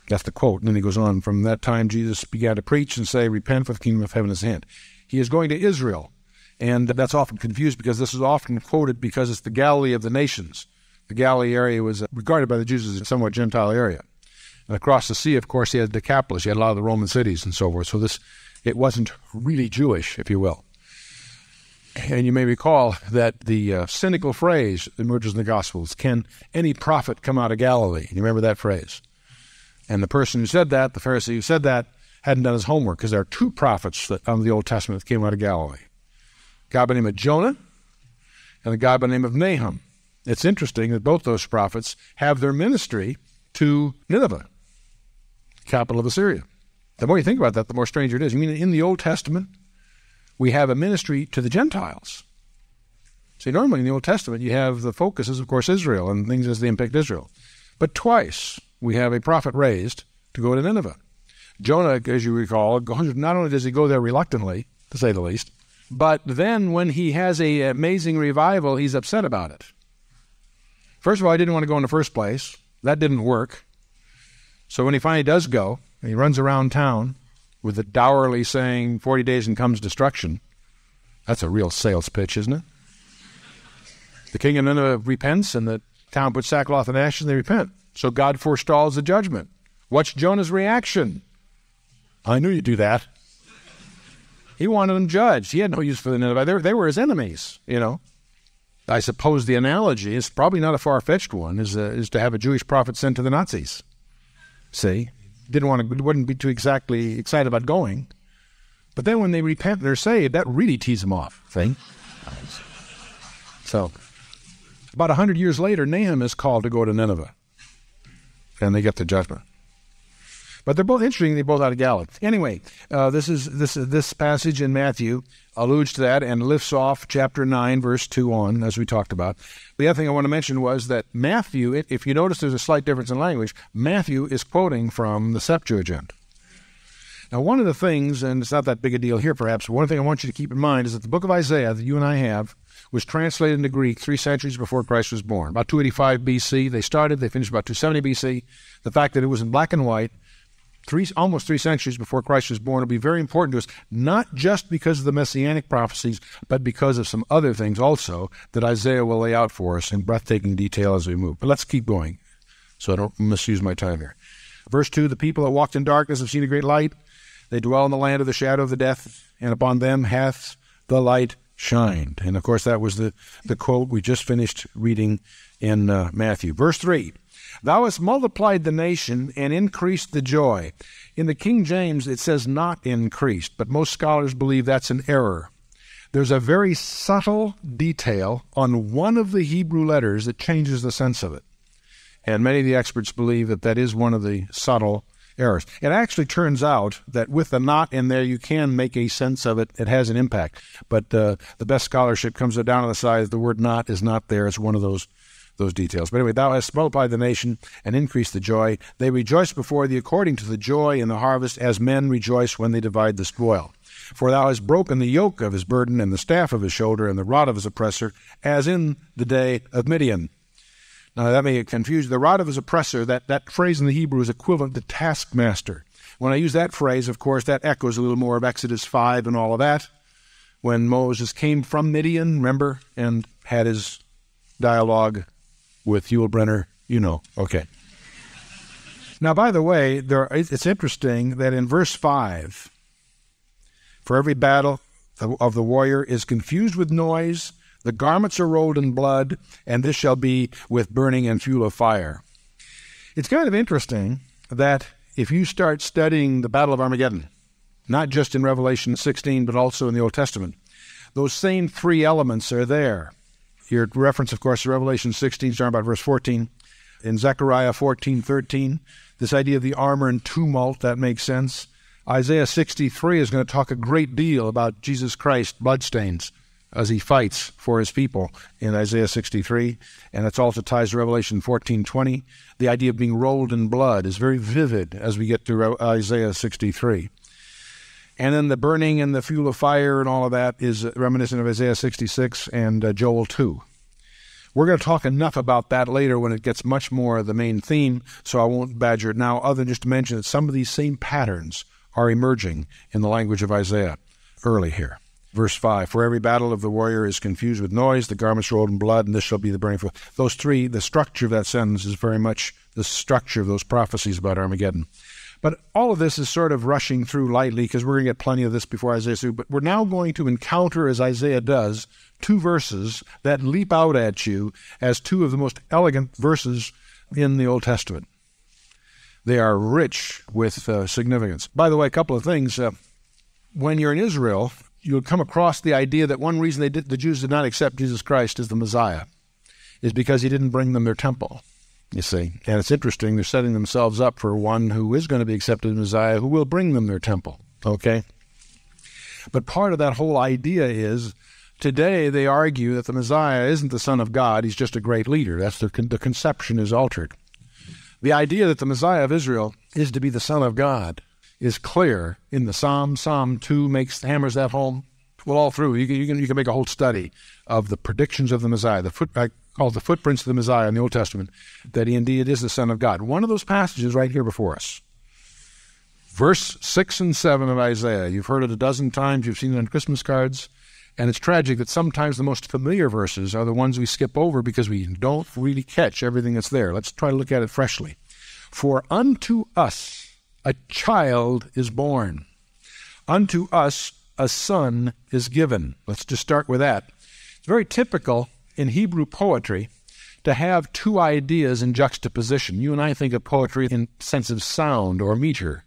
That's the quote. And then he goes on, From that time Jesus began to preach and say, Repent, for the kingdom of heaven is at hand. He is going to Israel. And that's often confused because this is often quoted because it's the Galilee of the nations. The Galilee area was regarded by the Jews as a somewhat Gentile area. And across the sea, of course, he had Decapolis. He had a lot of the Roman cities and so forth. So this, it wasn't really Jewish, if you will. And you may recall that the uh, cynical phrase emerges in the Gospels Can any prophet come out of Galilee? You remember that phrase? And the person who said that, the Pharisee who said that, hadn't done his homework because there are two prophets that, of the Old Testament that came out of Galilee a guy by the name of Jonah and a guy by the name of Nahum. It's interesting that both those prophets have their ministry to Nineveh, capital of Assyria. The more you think about that, the more stranger it is. You mean in the Old Testament, we have a ministry to the Gentiles. See, normally in the Old Testament, you have the focus is, of course, Israel and things as they impact Israel. But twice we have a prophet raised to go to Nineveh. Jonah, as you recall, not only does he go there reluctantly, to say the least, but then when he has a amazing revival, he's upset about it. First of all, I didn't want to go in the first place. That didn't work. So when he finally does go, he runs around town with the dourly saying, 40 days and comes destruction, that's a real sales pitch, isn't it? The king of Nineveh repents, and the town puts sackcloth and ashes, and they repent. So God forestalls the judgment. What's Jonah's reaction? I knew you'd do that. He wanted them judged. He had no use for the Nineveh. They, they were his enemies, you know. I suppose the analogy is probably not a far fetched one, is, uh, is to have a Jewish prophet sent to the Nazis. See? Didn't want to, wouldn't be too exactly excited about going. But then when they repent and they're saved, that really tees them off. See? So, about a hundred years later, Nahum is called to go to Nineveh and they get the judgment. But they're both interesting. They're both out of Galilee. Anyway, uh, this is this this passage in Matthew alludes to that and lifts off chapter nine, verse two on, as we talked about. The other thing I want to mention was that Matthew. If you notice, there's a slight difference in language. Matthew is quoting from the Septuagint. Now, one of the things, and it's not that big a deal here, perhaps. One thing I want you to keep in mind is that the book of Isaiah that you and I have was translated into Greek three centuries before Christ was born. About 285 BC, they started, they finished about 270 BC. The fact that it was in black and white, three, almost three centuries before Christ was born, will be very important to us, not just because of the messianic prophecies, but because of some other things also that Isaiah will lay out for us in breathtaking detail as we move. But let's keep going so I don't misuse my time here. Verse 2 The people that walked in darkness have seen a great light. They dwell in the land of the shadow of the death, and upon them hath the light shined. And of course, that was the, the quote we just finished reading in uh, Matthew. Verse 3 Thou hast multiplied the nation and increased the joy. In the King James, it says not increased, but most scholars believe that's an error. There's a very subtle detail on one of the Hebrew letters that changes the sense of it. And many of the experts believe that that is one of the subtle errors. It actually turns out that with the not in there, you can make a sense of it. It has an impact. But uh, the best scholarship comes down on the side. The word not is not there. It's one of those those details. But anyway, thou hast multiplied the nation and increased the joy. They rejoice before thee according to the joy in the harvest, as men rejoice when they divide the spoil. For thou hast broken the yoke of his burden and the staff of his shoulder and the rod of his oppressor, as in the day of Midian. Now, that may confuse the rod of his oppressor. That, that phrase in the Hebrew is equivalent to taskmaster. When I use that phrase, of course, that echoes a little more of Exodus 5 and all of that. When Moses came from Midian, remember, and had his dialogue with Yul Brynner, you know. Okay. Now, by the way, there, it's interesting that in verse 5, for every battle of the warrior is confused with noise the garments are rolled in blood, and this shall be with burning and fuel of fire. It's kind of interesting that if you start studying the Battle of Armageddon, not just in Revelation 16, but also in the Old Testament, those same three elements are there. Your reference, of course, to Revelation 16, starting about verse 14. In Zechariah 14, 13, this idea of the armor and tumult, that makes sense. Isaiah 63 is going to talk a great deal about Jesus Christ bloodstains as he fights for his people in Isaiah 63, and it also ties to Revelation 14:20. The idea of being rolled in blood is very vivid as we get to Isaiah 63. And then the burning and the fuel of fire and all of that is reminiscent of Isaiah 66 and uh, Joel 2. We're going to talk enough about that later when it gets much more of the main theme, so I won't badger it now, other than just to mention that some of these same patterns are emerging in the language of Isaiah early here. Verse 5 For every battle of the warrior is confused with noise, the garments rolled in blood, and this shall be the burning. Those three, the structure of that sentence is very much the structure of those prophecies about Armageddon. But all of this is sort of rushing through lightly because we're going to get plenty of this before Isaiah 2. But we're now going to encounter, as Isaiah does, two verses that leap out at you as two of the most elegant verses in the Old Testament. They are rich with uh, significance. By the way, a couple of things. Uh, when you're in Israel, you'll come across the idea that one reason they did, the Jews did not accept Jesus Christ as the Messiah is because he didn't bring them their temple. You see, and it's interesting. They're setting themselves up for one who is going to be accepted as Messiah, who will bring them their temple. Okay, but part of that whole idea is today they argue that the Messiah isn't the Son of God; he's just a great leader. That's the the conception is altered. The idea that the Messiah of Israel is to be the Son of God is clear in the Psalm. Psalm 2 makes hammers that home. Well, all through, you can, you can, you can make a whole study of the predictions of the Messiah, the foot, I call it the footprints of the Messiah in the Old Testament, that he indeed is the Son of God. One of those passages right here before us. Verse 6 and 7 of Isaiah. You've heard it a dozen times, you've seen it on Christmas cards. And it's tragic that sometimes the most familiar verses are the ones we skip over because we don't really catch everything that's there. Let's try to look at it freshly. For unto us a child is born. Unto us a son is given. Let's just start with that. It's very typical in Hebrew poetry to have two ideas in juxtaposition. You and I think of poetry in sense of sound or meter,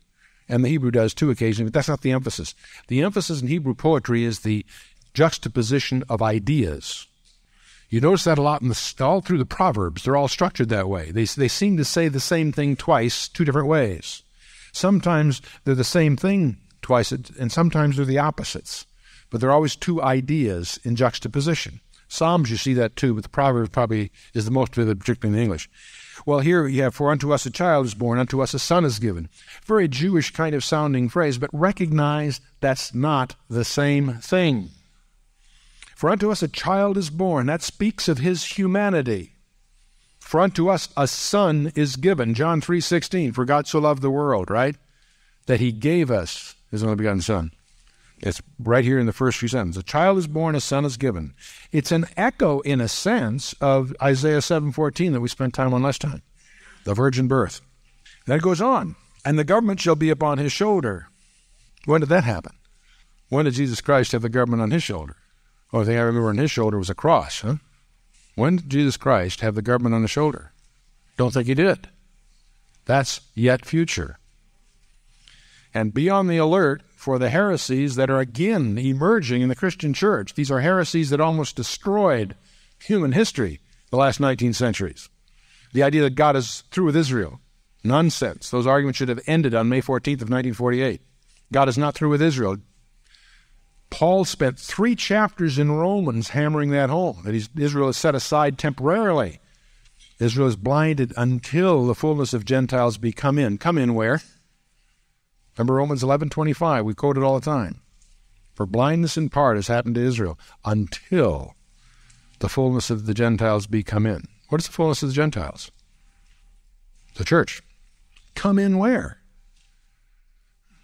and the Hebrew does too occasionally, but that's not the emphasis. The emphasis in Hebrew poetry is the juxtaposition of ideas. You notice that a lot in the, all through the Proverbs. They're all structured that way. They, they seem to say the same thing twice, two different ways. Sometimes they're the same thing twice, and sometimes they're the opposites. But they're always two ideas in juxtaposition. Psalms, you see that too, but the Proverbs probably is the most vivid, particularly in English. Well, here you have, For unto us a child is born, unto us a son is given. Very Jewish kind of sounding phrase, but recognize that's not the same thing. For unto us a child is born. That speaks of his humanity. For unto us a son is given. John 3:16. For God so loved the world, right? That he gave us his only begotten son. It's right here in the first few sentences. A child is born, a son is given. It's an echo, in a sense, of Isaiah 7:14 that we spent time on last time. The virgin birth. Then it goes on. And the government shall be upon his shoulder. When did that happen? When did Jesus Christ have the government on his shoulder? Oh, Only thing I remember on his shoulder was a cross, huh? When did Jesus Christ have the government on his shoulder? Don't think he did. That's yet future. And be on the alert for the heresies that are again emerging in the Christian church. These are heresies that almost destroyed human history the last 19 centuries. The idea that God is through with Israel. Nonsense. Those arguments should have ended on May 14th of 1948. God is not through with Israel. Paul spent three chapters in Romans hammering that home that Israel is set aside temporarily. Israel is blinded until the fullness of Gentiles be come in. Come in where? Remember Romans 11:25. We quote it all the time. For blindness in part has happened to Israel until the fullness of the Gentiles be come in. What is the fullness of the Gentiles? The church. Come in where?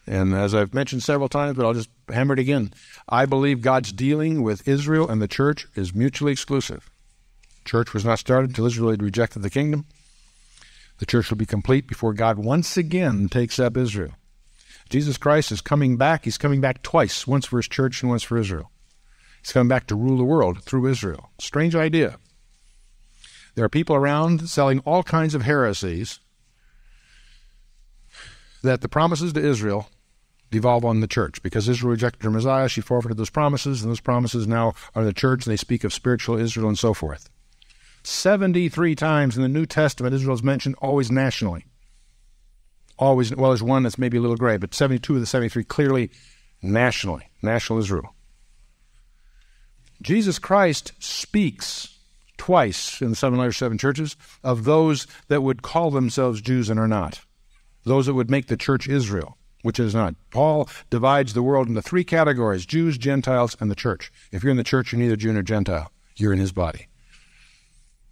And as I've mentioned several times, but I'll just hammer it again, I believe God's dealing with Israel and the church is mutually exclusive. Church was not started until Israel had rejected the kingdom. The church will be complete before God once again takes up Israel. Jesus Christ is coming back. He's coming back twice, once for his church and once for Israel. He's coming back to rule the world through Israel. Strange idea. There are people around selling all kinds of heresies that the promises to Israel devolve on the church. Because Israel rejected her Messiah, she forfeited those promises, and those promises now are the church, and they speak of spiritual Israel and so forth. 73 times in the New Testament, Israel is mentioned always nationally. Always, well, there's one that's maybe a little gray, but 72 of the 73 clearly nationally, national Israel. Jesus Christ speaks twice in the seven letters, seven churches of those that would call themselves Jews and are not, those that would make the church Israel, which is not. Paul divides the world into three categories Jews, Gentiles, and the church. If you're in the church, you're neither Jew nor Gentile, you're in his body.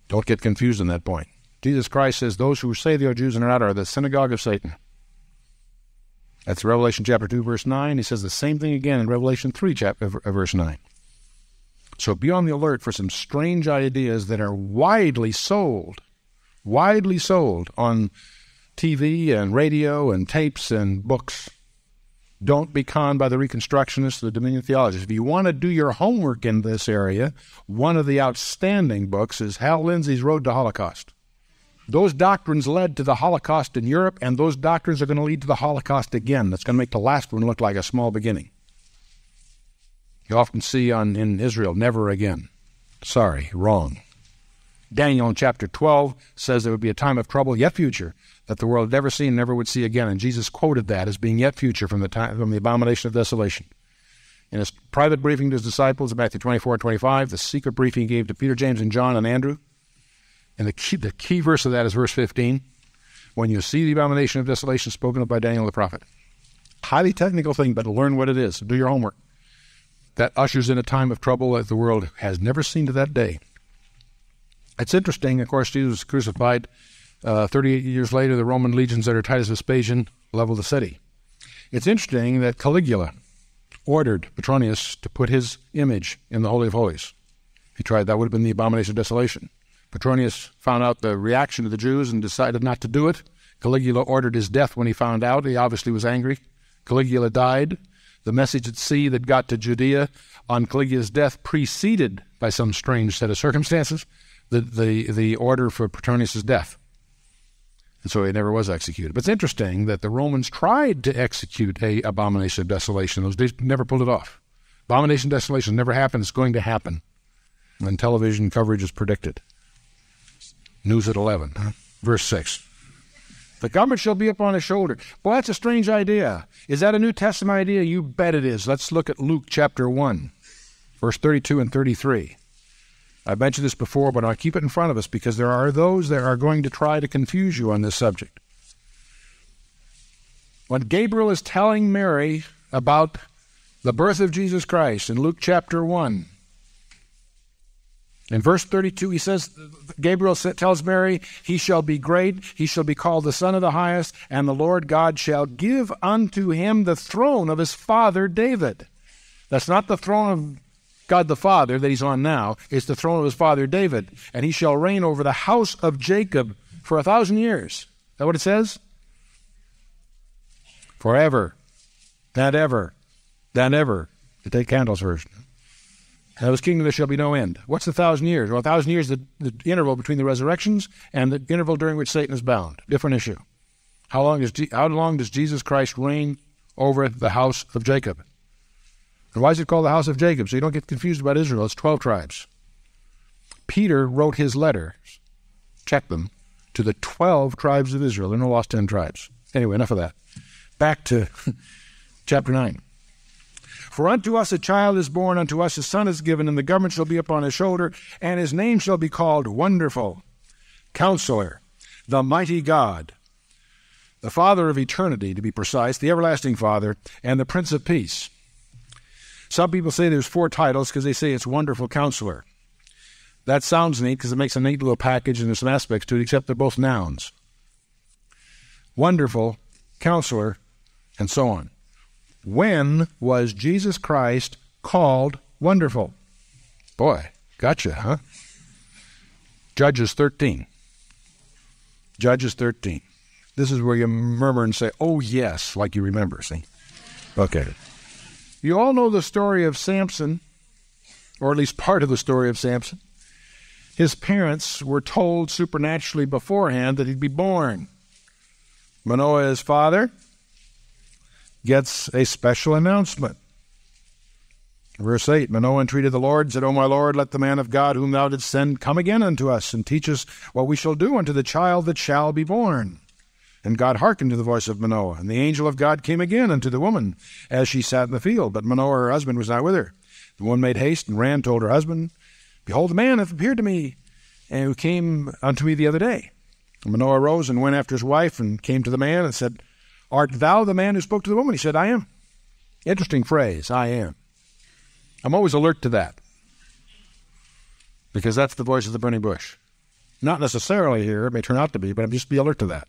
Don't get confused on that point. Jesus Christ says, Those who say they are Jews and are not are the synagogue of Satan. That's Revelation chapter 2, verse 9. He says the same thing again in Revelation 3, chapter, uh, uh, verse 9. So be on the alert for some strange ideas that are widely sold, widely sold on TV and radio and tapes and books. Don't be conned by the Reconstructionists, the Dominion theologists. If you want to do your homework in this area, one of the outstanding books is Hal Lindsey's Road to Holocaust. Those doctrines led to the Holocaust in Europe, and those doctrines are going to lead to the Holocaust again. That's going to make the last one look like a small beginning. You often see on in Israel, never again. Sorry, wrong. Daniel in chapter 12 says there would be a time of trouble, yet future, that the world had never seen, never would see again. And Jesus quoted that as being yet future from the time from the abomination of desolation. In his private briefing to his disciples in Matthew 24 and 25, the secret briefing he gave to Peter, James, and John and Andrew, and the key, the key verse of that is verse 15. When you see the abomination of desolation spoken of by Daniel the prophet. Highly technical thing, but learn what it is. Do your homework. That ushers in a time of trouble that the world has never seen to that day. It's interesting, of course, Jesus was crucified. Uh, 38 years later, the Roman legions under Titus Vespasian leveled the city. It's interesting that Caligula ordered Petronius to put his image in the Holy of Holies. He tried, that would have been the abomination of desolation. Petronius found out the reaction of the Jews and decided not to do it. Caligula ordered his death when he found out. He obviously was angry. Caligula died. The message at sea that got to Judea on Caligula's death preceded by some strange set of circumstances the, the, the order for Petronius' death. And so he never was executed. But it's interesting that the Romans tried to execute a abomination of desolation. Those days never pulled it off. Abomination of desolation never happened. It's going to happen. And television coverage is predicted. News at 11, huh? verse 6. The government shall be upon his shoulder. Well, that's a strange idea. Is that a New Testament idea? You bet it is. Let's look at Luke chapter 1, verse 32 and 33. I've mentioned this before, but I'll keep it in front of us because there are those that are going to try to confuse you on this subject. When Gabriel is telling Mary about the birth of Jesus Christ in Luke chapter 1, in verse 32, he says, Gabriel tells Mary, He shall be great, he shall be called the Son of the Highest, and the Lord God shall give unto him the throne of his father David. That's not the throne of God the Father that he's on now, it's the throne of his father David. And he shall reign over the house of Jacob for a thousand years. Is that what it says? Forever. That ever. That ever. To take Candle's version. And of his kingdom there shall be no end. What's the thousand years? Well, a thousand years is the, the interval between the resurrections and the interval during which Satan is bound. Different issue. How long is, how long does Jesus Christ reign over the house of Jacob? And why is it called the house of Jacob? So you don't get confused about Israel. It's 12 tribes. Peter wrote his letters, check them, to the 12 tribes of Israel. There are no lost 10 tribes. Anyway, enough of that. Back to [laughs] chapter 9. For unto us a child is born, unto us a son is given, and the government shall be upon his shoulder, and his name shall be called Wonderful, Counselor, the Mighty God, the Father of eternity, to be precise, the everlasting Father, and the Prince of Peace. Some people say there's four titles because they say it's Wonderful Counselor. That sounds neat because it makes a neat little package and there's some aspects to it, except they're both nouns. Wonderful, Counselor, and so on. When was Jesus Christ called wonderful? Boy, gotcha, huh? Judges 13. Judges 13. This is where you murmur and say, oh, yes, like you remember, see? Okay. You all know the story of Samson, or at least part of the story of Samson. His parents were told supernaturally beforehand that he'd be born. Manoah, his father, gets a special announcement. Verse 8 Manoah entreated the Lord, said, O my Lord, let the man of God whom thou didst send come again unto us, and teach us what we shall do unto the child that shall be born. And God hearkened to the voice of Manoah. And the angel of God came again unto the woman as she sat in the field, but Manoah her husband was not with her. The woman made haste and ran, told her husband, Behold, the man hath appeared to me, and who came unto me the other day. And Manoah arose and went after his wife, and came to the man and said, Art thou the man who spoke to the woman? He said, I am. Interesting phrase, I am. I'm always alert to that because that's the voice of the burning bush. Not necessarily here, it may turn out to be, but I'm just be alert to that.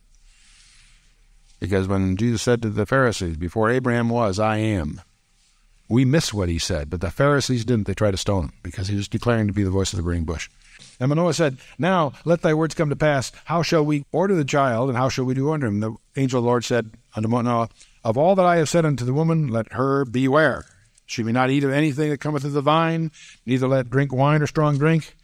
Because when Jesus said to the Pharisees, Before Abraham was, I am, we miss what he said, but the Pharisees didn't. They tried to stone him because he was declaring to be the voice of the burning bush. And Manoah said, Now let thy words come to pass. How shall we order the child, and how shall we do unto him? The angel of the Lord said unto Manoah, Of all that I have said unto the woman, let her beware. She may not eat of anything that cometh of the vine, neither let drink wine or strong drink,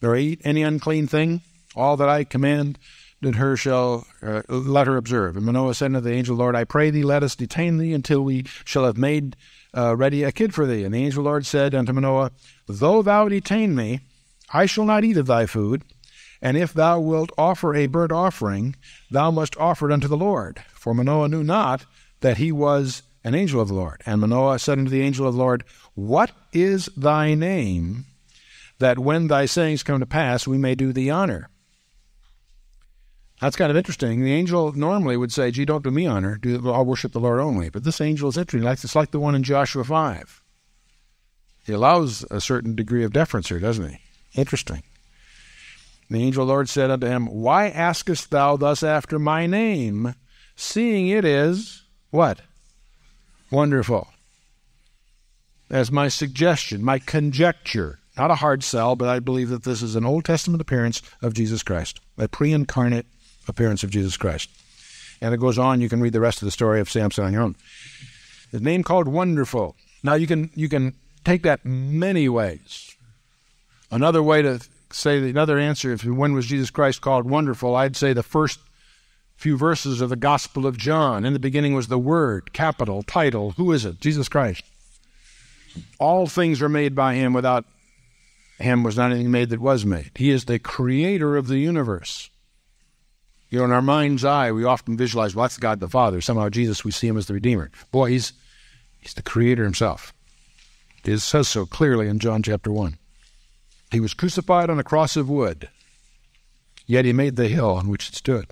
nor eat any unclean thing. All that I command that her shall uh, let her observe. And Manoah said unto the angel, Lord, I pray thee, let us detain thee until we shall have made uh, ready a kid for thee. And the angel Lord said unto Manoah, Though thou detain me, I shall not eat of thy food. And if thou wilt offer a burnt offering, thou must offer it unto the Lord. For Manoah knew not that he was an angel of the Lord. And Manoah said unto the angel of the Lord, What is thy name? that when thy sayings come to pass, we may do thee honor. That's kind of interesting. The angel normally would say, gee, don't do me honor. Do, I'll worship the Lord only. But this angel is interesting. It's like the one in Joshua 5. He allows a certain degree of deference here, doesn't he? Interesting. The angel Lord said unto him, Why askest thou thus after my name, seeing it is what? Wonderful. As my suggestion, my conjecture. Not a hard sell, but I believe that this is an Old Testament appearance of Jesus Christ, a pre incarnate appearance of Jesus Christ. And it goes on, you can read the rest of the story of Samson on your own. His name called Wonderful. Now you can you can take that many ways. Another way to say another answer if when was Jesus Christ called wonderful, I'd say the first few verses of the Gospel of John. In the beginning was the Word, capital, title. Who is it? Jesus Christ. All things are made by him without him was not anything made that was made. He is the creator of the universe. You know, in our mind's eye, we often visualize, well, that's God the Father. Somehow Jesus, we see him as the Redeemer. Boy, he's, he's the creator himself. It says so clearly in John chapter 1. He was crucified on a cross of wood, yet he made the hill on which it stood.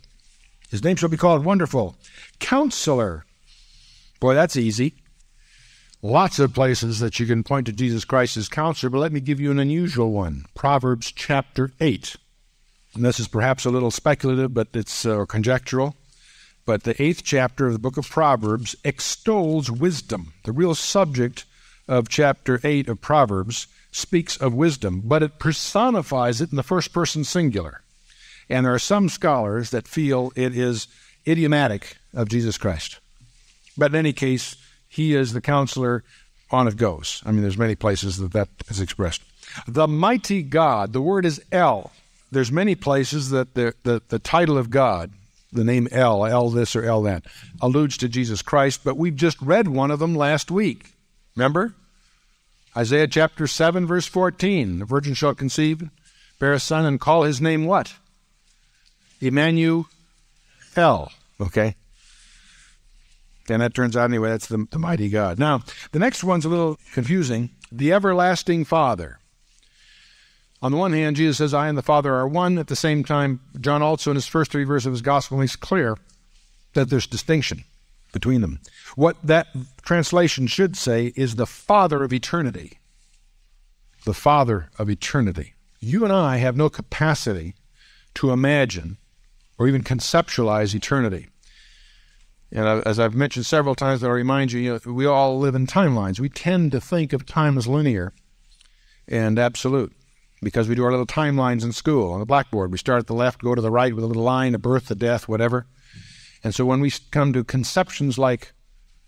His name shall be called Wonderful, Counselor. Boy, that's easy lots of places that you can point to Jesus Christ as counselor, but let me give you an unusual one Proverbs chapter 8. And this is perhaps a little speculative, but it's uh, conjectural. But the eighth chapter of the book of Proverbs extols wisdom. The real subject of chapter 8 of Proverbs speaks of wisdom, but it personifies it in the first person singular. And there are some scholars that feel it is idiomatic of Jesus Christ. But in any case, he is the counselor. On it goes. I mean, there's many places that that is expressed. The mighty God. The word is El. There's many places that the, the, the title of God, the name El, El this or El that, alludes to Jesus Christ, but we've just read one of them last week. Remember? Isaiah chapter 7, verse 14. The virgin shall conceive, bear a son, and call his name what? Emmanuel. Okay? And that turns out, anyway, that's the, the mighty God. Now, the next one's a little confusing. The everlasting Father. On the one hand, Jesus says, I and the Father are one. At the same time, John also, in his first three verses of his gospel, makes clear that there's distinction between them. What that translation should say is the Father of eternity. The Father of eternity. You and I have no capacity to imagine or even conceptualize eternity. And as I've mentioned several times, I'll remind you, you know, we all live in timelines. We tend to think of time as linear and absolute because we do our little timelines in school on the blackboard. We start at the left, go to the right with a little line, a birth, a death, whatever. And so when we come to conceptions like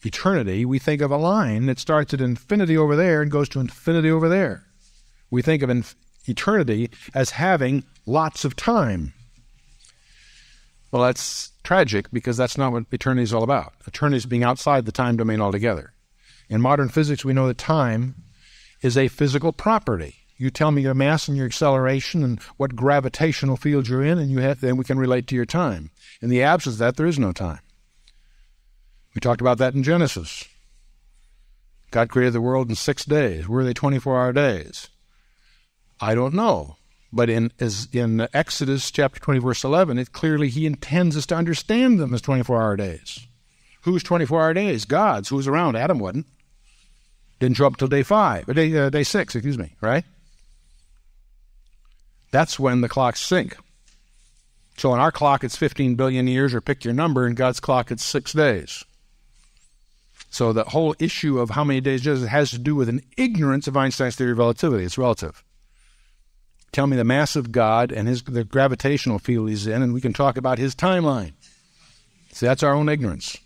eternity, we think of a line that starts at infinity over there and goes to infinity over there. We think of inf- eternity as having lots of time. Well, that's tragic because that's not what eternity is all about. Eternity is being outside the time domain altogether. In modern physics, we know that time is a physical property. You tell me your mass and your acceleration and what gravitational field you're in, and you have, then we can relate to your time. In the absence of that, there is no time. We talked about that in Genesis. God created the world in six days. Were they 24 hour days? I don't know. But in in Exodus chapter 20, verse 11, it clearly he intends us to understand them as 24 hour days. Who's 24 hour days? God's. Who's around? Adam wasn't. Didn't show up till day five, day, uh, day six, excuse me, right? That's when the clocks sync. So on our clock, it's 15 billion years, or pick your number. In God's clock, it's six days. So the whole issue of how many days it has to do with an ignorance of Einstein's theory of relativity. It's relative. Tell me the mass of God and his the gravitational field he's in, and we can talk about his timeline. See, that's our own ignorance.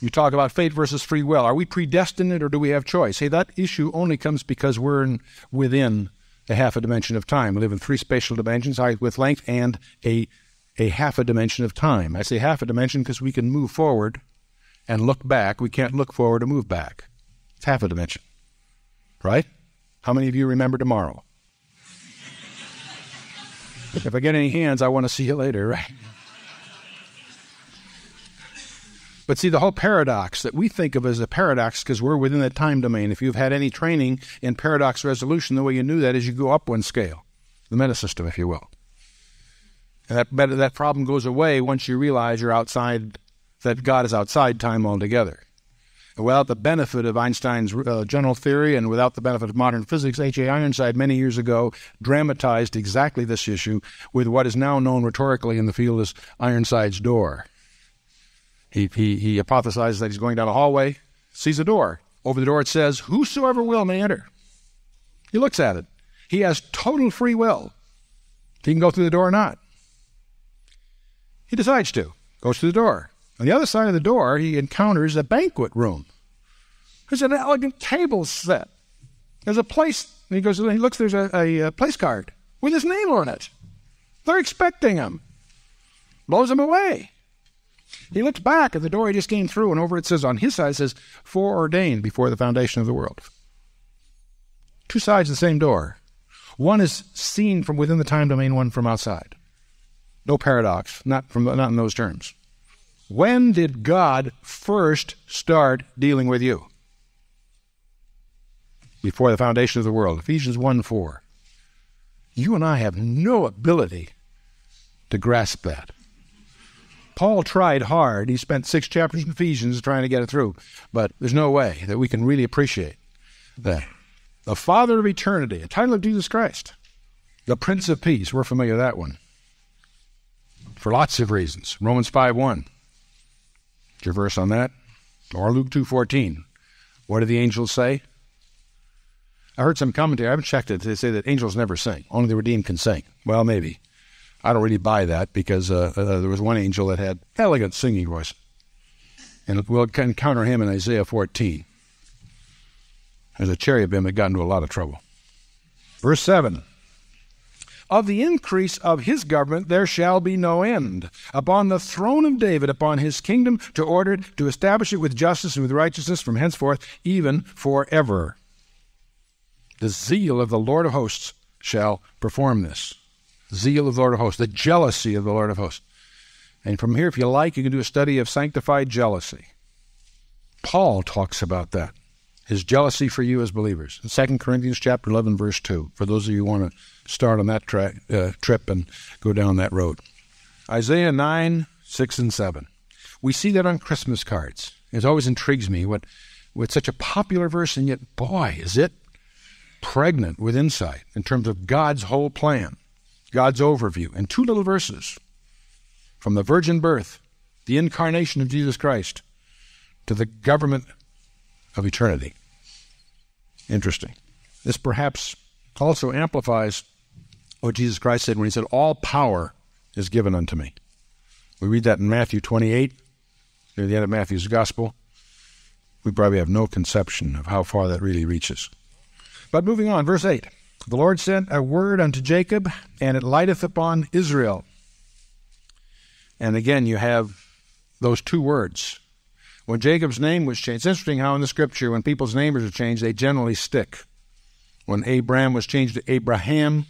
You talk about fate versus free will. Are we predestined or do we have choice? Hey, that issue only comes because we're in, within a half a dimension of time. We live in three spatial dimensions, height, width, length, and a a half a dimension of time. I say half a dimension because we can move forward and look back. We can't look forward and move back. It's half a dimension. Right? How many of you remember tomorrow? if I get any hands, I want to see you later, right? But see, the whole paradox that we think of as a paradox because we're within the time domain. If you've had any training in paradox resolution, the way you knew that is you go up one scale, the meta system, if you will. And that, that problem goes away once you realize you're outside, that God is outside time altogether. And without the benefit of Einstein's uh, general theory and without the benefit of modern physics, H.A. Ironside many years ago dramatized exactly this issue with what is now known rhetorically in the field as Ironside's door. He, he, he hypothesizes that he's going down a hallway, sees a door. Over the door it says, Whosoever will may enter. He looks at it. He has total free will. He can go through the door or not. He decides to, goes through the door. On the other side of the door, he encounters a banquet room. There's an elegant table set. There's a place, he goes, he looks, there's a, a, a place card with his name on it. They're expecting him. Blows him away. He looks back at the door he just came through, and over it says, on his side, says, foreordained before the foundation of the world. Two sides of the same door. One is seen from within the time domain, one from outside. No paradox, not, from, not in those terms. When did God first start dealing with you? Before the foundation of the world. Ephesians 1 4. You and I have no ability to grasp that. Paul tried hard. He spent six chapters in Ephesians trying to get it through, but there's no way that we can really appreciate that. The Father of eternity, a title of Jesus Christ, the Prince of Peace. We're familiar with that one for lots of reasons. Romans 5 1. Your verse on that? Or Luke 2.14. What do the angels say? I heard some commentary. I haven't checked it. They say that angels never sing. Only the redeemed can sing. Well, maybe. I don't really buy that because uh, uh, there was one angel that had elegant singing voice. And we'll encounter him in Isaiah 14. There's a cherubim that got into a lot of trouble. Verse 7 Of the increase of his government there shall be no end. Upon the throne of David, upon his kingdom, to order it, to establish it with justice and with righteousness from henceforth, even forever. The zeal of the Lord of hosts shall perform this zeal of the Lord of hosts, the jealousy of the Lord of hosts. And from here, if you like, you can do a study of sanctified jealousy. Paul talks about that, his jealousy for you as believers. 2 Corinthians chapter 11, verse 2, for those of you who want to start on that tra- uh, trip and go down that road. Isaiah 9, 6, and 7. We see that on Christmas cards. It always intrigues me what, with such a popular verse, and yet, boy, is it pregnant with insight in terms of God's whole plan. God's overview in two little verses from the virgin birth, the incarnation of Jesus Christ, to the government of eternity. Interesting. This perhaps also amplifies what Jesus Christ said when he said, All power is given unto me. We read that in Matthew 28, near the end of Matthew's Gospel. We probably have no conception of how far that really reaches. But moving on, verse 8. The Lord sent a word unto Jacob, and it lighteth upon Israel. And again, you have those two words. When Jacob's name was changed, it's interesting how in the scripture, when people's names are changed, they generally stick. When Abram was changed to Abraham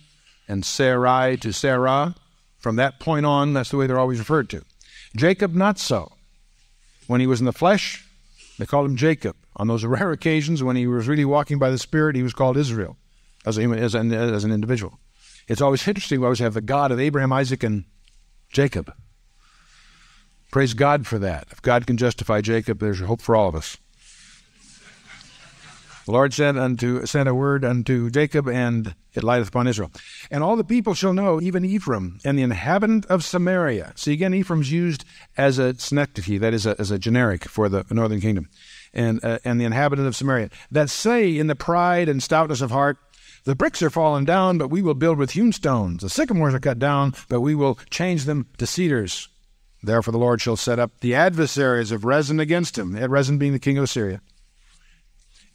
and Sarai to Sarah, from that point on, that's the way they're always referred to. Jacob, not so. When he was in the flesh, They called him Jacob. On those rare occasions when he was really walking by the Spirit, he was called Israel as, a, as, an, as an individual. It's always interesting. We always have the God of Abraham, Isaac, and Jacob. Praise God for that. If God can justify Jacob, there's hope for all of us. The Lord sent unto sent a word unto Jacob, and it lighteth upon Israel. And all the people shall know, even Ephraim, and the inhabitant of Samaria. See again, Ephraim's used as a synecdoche, that is, a, as a generic for the northern kingdom, and uh, and the inhabitant of Samaria that say in the pride and stoutness of heart. The bricks are fallen down, but we will build with hewn stones. The sycamores are cut down, but we will change them to cedars. Therefore, the Lord shall set up the adversaries of Rezin against him, eh, Rezin being the king of Assyria,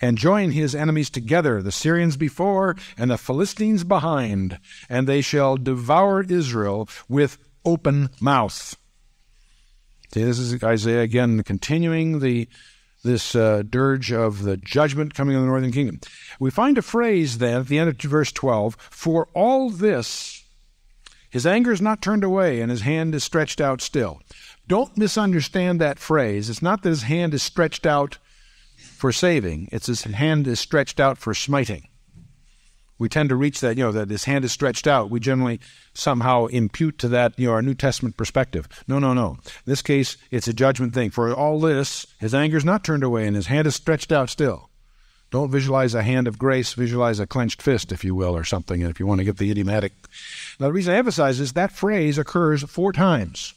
and join his enemies together, the Syrians before and the Philistines behind, and they shall devour Israel with open mouth. See, this is Isaiah again continuing the this uh, dirge of the judgment coming on the northern kingdom. We find a phrase then at the end of verse 12 For all this, his anger is not turned away, and his hand is stretched out still. Don't misunderstand that phrase. It's not that his hand is stretched out for saving, it's his hand is stretched out for smiting. We tend to reach that, you know, that his hand is stretched out. We generally somehow impute to that, you know, our New Testament perspective. No, no, no. In this case, it's a judgment thing. For all this, his anger is not turned away, and his hand is stretched out still. Don't visualize a hand of grace, visualize a clenched fist, if you will, or something, if you want to get the idiomatic. Now, the reason I emphasize is that phrase occurs four times.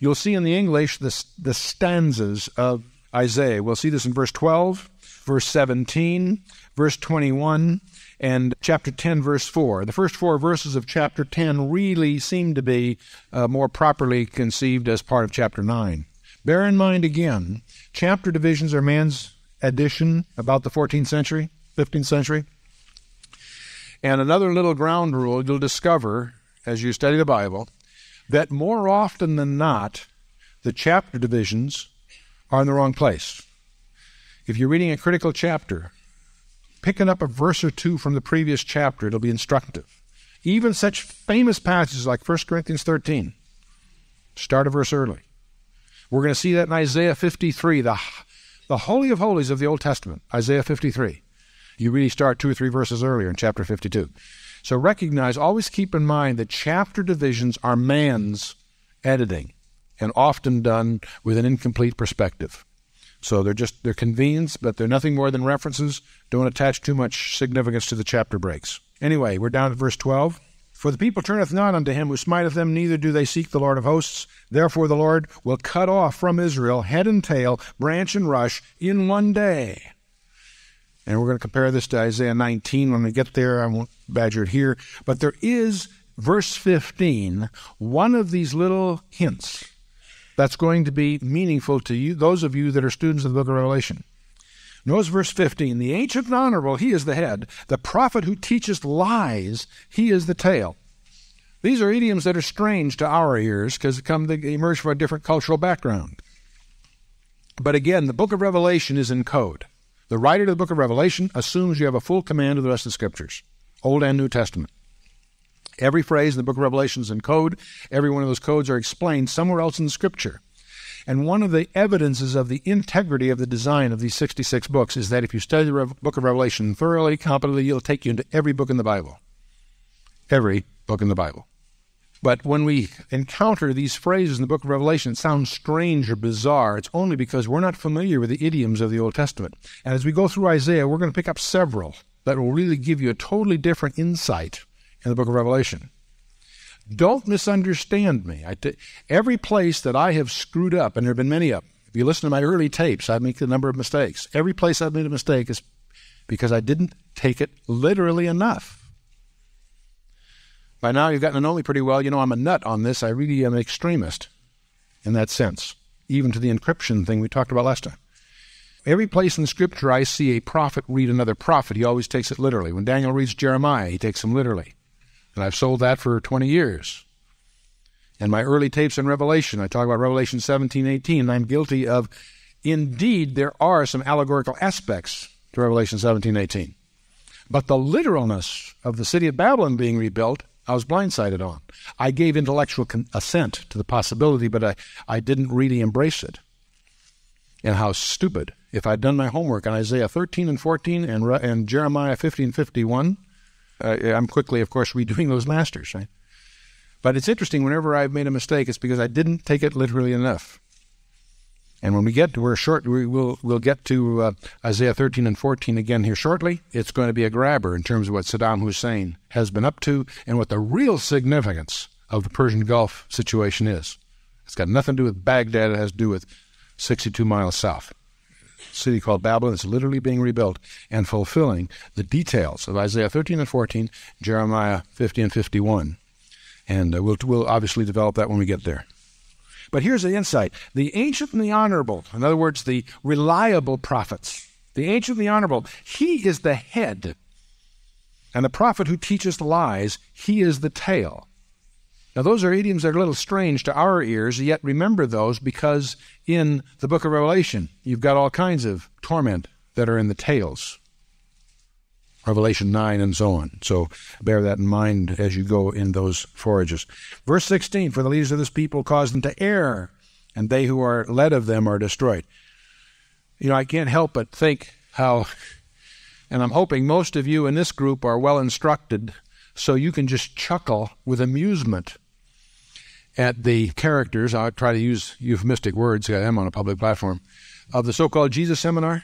You'll see in the English the, the stanzas of Isaiah. We'll see this in verse 12, verse 17, verse 21, and chapter 10, verse 4. The first four verses of chapter 10 really seem to be uh, more properly conceived as part of chapter 9. Bear in mind again, chapter divisions are man's addition about the 14th century, 15th century. And another little ground rule you'll discover as you study the Bible that more often than not, the chapter divisions are in the wrong place. If you're reading a critical chapter, picking up a verse or two from the previous chapter, it'll be instructive. Even such famous passages like 1 Corinthians 13, start a verse early. We're going to see that in Isaiah 53, the, the Holy of Holies of the Old Testament, Isaiah 53. You really start two or three verses earlier in chapter 52. So recognize, always keep in mind that chapter divisions are man's editing and often done with an incomplete perspective. So they're just they're convenes, but they're nothing more than references. Don't attach too much significance to the chapter breaks. Anyway, we're down to verse 12. For the people turneth not unto him who smiteth them, neither do they seek the Lord of hosts. Therefore the Lord will cut off from Israel head and tail, branch and rush in one day. And we're going to compare this to Isaiah 19 when we get there. I won't badger it here. But there is, verse 15, one of these little hints that's going to be meaningful to you, those of you that are students of the book of Revelation. Notice verse 15 The ancient and honorable, he is the head. The prophet who teacheth lies, he is the tail. These are idioms that are strange to our ears because they emerge from a different cultural background. But again, the book of Revelation is in code. The writer of the book of Revelation assumes you have a full command of the rest of the scriptures, Old and New Testament. Every phrase in the book of Revelation is in code. Every one of those codes are explained somewhere else in the scripture. And one of the evidences of the integrity of the design of these 66 books is that if you study the Re- book of Revelation thoroughly, competently, it'll take you into every book in the Bible. Every book in the Bible. But when we encounter these phrases in the book of Revelation, it sounds strange or bizarre. It's only because we're not familiar with the idioms of the Old Testament. And as we go through Isaiah, we're going to pick up several that will really give you a totally different insight in the book of Revelation. Don't misunderstand me. every place that I have screwed up, and there have been many of them, if you listen to my early tapes, I make a number of mistakes. Every place I've made a mistake is because I didn't take it literally enough. By now, you've gotten to know me pretty well. You know I'm a nut on this. I really am an extremist in that sense, even to the encryption thing we talked about last time. Every place in Scripture I see a prophet read another prophet, he always takes it literally. When Daniel reads Jeremiah, he takes him literally. And I've sold that for 20 years. And my early tapes in Revelation, I talk about Revelation 17, 18, and I'm guilty of, indeed, there are some allegorical aspects to Revelation 17, 18. But the literalness of the city of Babylon being rebuilt, I was blindsided on. I gave intellectual assent to the possibility, but I, I didn't really embrace it. And how stupid if I'd done my homework on Isaiah 13 and 14 and, and Jeremiah 50 and 51. Uh, I'm quickly, of course, redoing those masters, right? But it's interesting, whenever I've made a mistake, it's because I didn't take it literally enough. And when we get to, we're short, we will we'll get to uh, Isaiah 13 and 14 again here shortly. It's going to be a grabber in terms of what Saddam Hussein has been up to and what the real significance of the Persian Gulf situation is. It's got nothing to do with Baghdad. It has to do with 62 miles south. City called Babylon is literally being rebuilt and fulfilling the details of Isaiah 13 and 14, Jeremiah 50 and 51. And uh, we'll, we'll obviously develop that when we get there. But here's the insight the ancient and the honorable, in other words, the reliable prophets, the ancient and the honorable, he is the head. And the prophet who teaches lies, he is the tail. Now, those are idioms that are a little strange to our ears, yet remember those because in the book of Revelation, you've got all kinds of torment that are in the tails. Revelation 9 and so on. So bear that in mind as you go in those forages. Verse 16 For the leaders of this people cause them to err, and they who are led of them are destroyed. You know, I can't help but think how, and I'm hoping most of you in this group are well instructed so you can just chuckle with amusement at the characters. I'll try to use euphemistic words, I am on a public platform, of the so called Jesus seminar.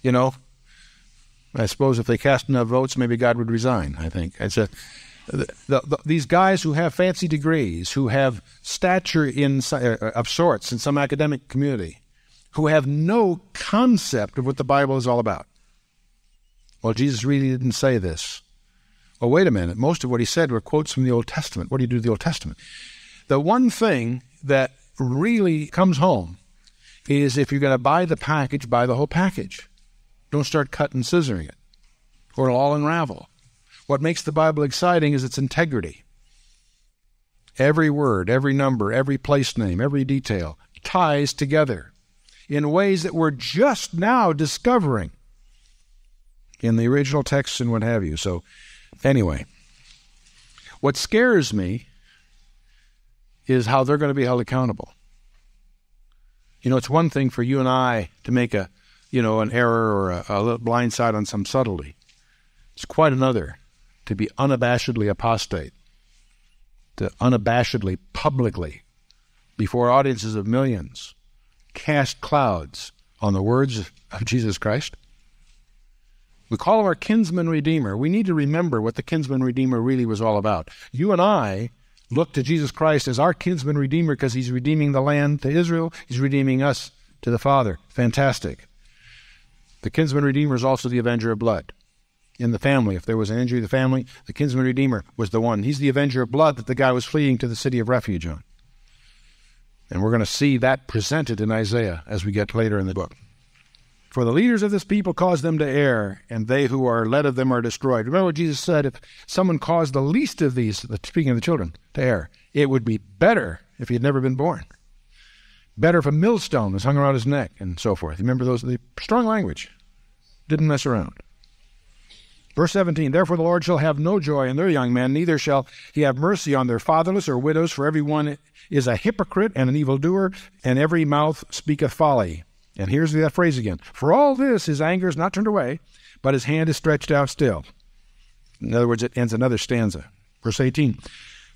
You know, I suppose if they cast enough votes, maybe God would resign. I think it's a the, the, these guys who have fancy degrees, who have stature in uh, of sorts in some academic community, who have no concept of what the Bible is all about. Well, Jesus really didn't say this. Well, wait a minute. Most of what he said were quotes from the Old Testament. What do you do with the Old Testament? The one thing that really comes home is if you're going to buy the package, buy the whole package. Don't start cutting scissoring it, or it'll all unravel. What makes the Bible exciting is its integrity. Every word, every number, every place name, every detail ties together in ways that we're just now discovering in the original texts and what have you. So, anyway, what scares me is how they're going to be held accountable. You know, it's one thing for you and I to make a you know, an error or a, a blind side on some subtlety. It's quite another to be unabashedly apostate, to unabashedly, publicly, before audiences of millions, cast clouds on the words of Jesus Christ. We call him our kinsman redeemer. We need to remember what the kinsman redeemer really was all about. You and I look to Jesus Christ as our kinsman redeemer because he's redeeming the land to Israel, he's redeeming us to the Father. Fantastic. The kinsman redeemer is also the avenger of blood. In the family, if there was an injury to the family, the kinsman redeemer was the one. He's the avenger of blood that the guy was fleeing to the city of refuge on. And we're going to see that presented in Isaiah as we get later in the book. For the leaders of this people cause them to err, and they who are led of them are destroyed. Remember what Jesus said if someone caused the least of these, speaking of the children, to err, it would be better if he had never been born. Better if a millstone was hung around his neck and so forth. Remember those the strong language. Didn't mess around. Verse 17, Therefore the Lord shall have no joy in their young men, neither shall he have mercy on their fatherless or widows, for every one is a hypocrite and an evildoer, and every mouth speaketh folly. And here's that phrase again. For all this his anger is not turned away, but his hand is stretched out still. In other words, it ends another stanza. Verse 18,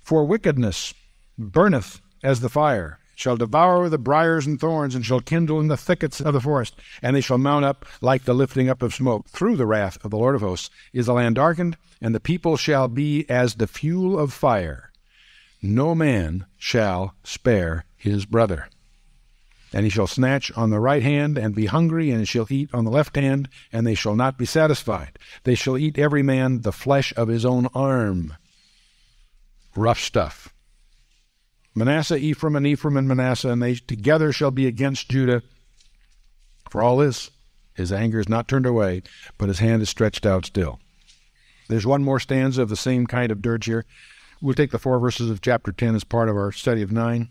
For wickedness burneth as the fire, shall devour the briers and thorns, and shall kindle in the thickets of the forest, and they shall mount up like the lifting up of smoke. Through the wrath of the Lord of hosts is the land darkened, and the people shall be as the fuel of fire. No man shall spare his brother. And he shall snatch on the right hand, and be hungry, and shall eat on the left hand, and they shall not be satisfied. They shall eat every man the flesh of his own arm. Rough stuff. Manasseh, Ephraim, and Ephraim and Manasseh, and they together shall be against Judah. For all this, his anger is not turned away, but his hand is stretched out still. There's one more stanza of the same kind of dirge here. We'll take the four verses of chapter 10 as part of our study of 9.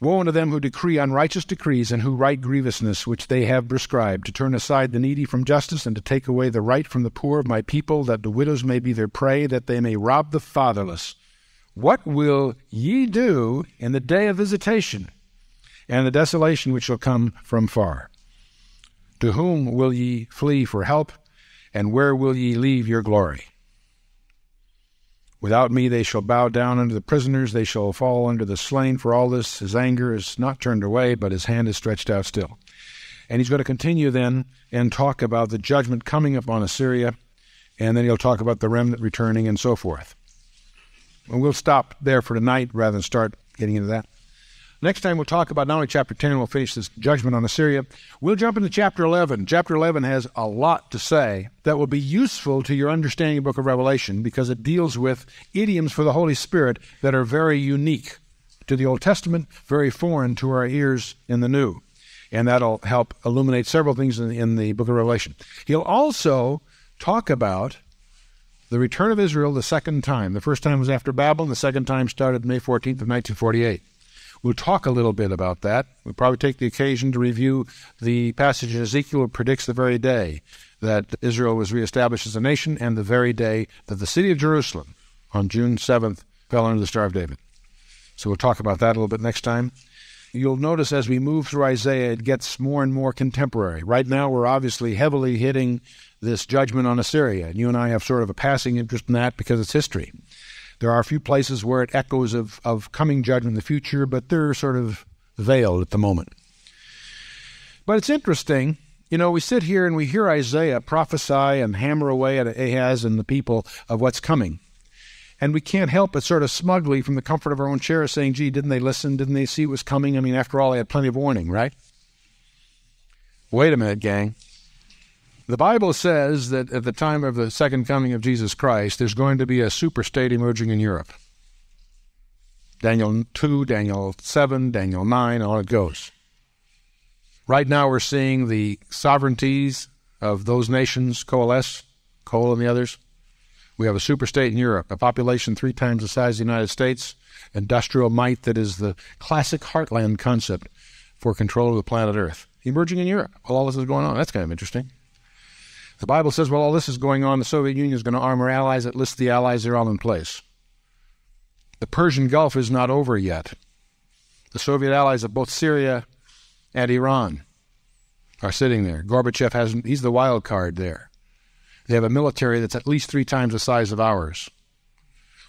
Woe unto them who decree unrighteous decrees and who write grievousness which they have prescribed, to turn aside the needy from justice and to take away the right from the poor of my people, that the widows may be their prey, that they may rob the fatherless what will ye do in the day of visitation and the desolation which shall come from far? To whom will ye flee for help? And where will ye leave your glory? Without me they shall bow down unto the prisoners, they shall fall under the slain. For all this, his anger is not turned away, but his hand is stretched out still. And he's going to continue then and talk about the judgment coming upon Assyria, and then he'll talk about the remnant returning and so forth. And we'll stop there for tonight rather than start getting into that. Next time we'll talk about not only chapter 10, we'll finish this judgment on Assyria. We'll jump into chapter 11. Chapter 11 has a lot to say that will be useful to your understanding of the book of Revelation because it deals with idioms for the Holy Spirit that are very unique to the Old Testament, very foreign to our ears in the New. And that'll help illuminate several things in, in the book of Revelation. He'll also talk about the return of Israel the second time. The first time was after Babylon, the second time started May 14th of 1948. We'll talk a little bit about that. We'll probably take the occasion to review the passage in Ezekiel that predicts the very day that Israel was reestablished as a nation and the very day that the city of Jerusalem on June 7th fell under the Star of David. So we'll talk about that a little bit next time. You'll notice as we move through Isaiah, it gets more and more contemporary. Right now, we're obviously heavily hitting this judgment on Assyria. And you and I have sort of a passing interest in that because it's history. There are a few places where it echoes of, of coming judgment in the future, but they're sort of veiled at the moment. But it's interesting. You know, we sit here and we hear Isaiah prophesy and hammer away at Ahaz and the people of what's coming. And we can't help but sort of smugly, from the comfort of our own chair, saying, gee, didn't they listen? Didn't they see it was coming? I mean, after all, they had plenty of warning, right? Wait a minute, gang. The Bible says that at the time of the second coming of Jesus Christ, there's going to be a super state emerging in Europe. Daniel 2, Daniel 7, Daniel 9, on it goes. Right now, we're seeing the sovereignties of those nations coalesce, Kohl and the others. We have a super state in Europe, a population three times the size of the United States, industrial might that is the classic heartland concept for control of the planet Earth, emerging in Europe while all this is going on. That's kind of interesting. The Bible says, well, all this is going on. The Soviet Union is going to arm our allies. It lists the allies, they're all in place. The Persian Gulf is not over yet. The Soviet allies of both Syria and Iran are sitting there. Gorbachev has he's the wild card there. They have a military that's at least three times the size of ours.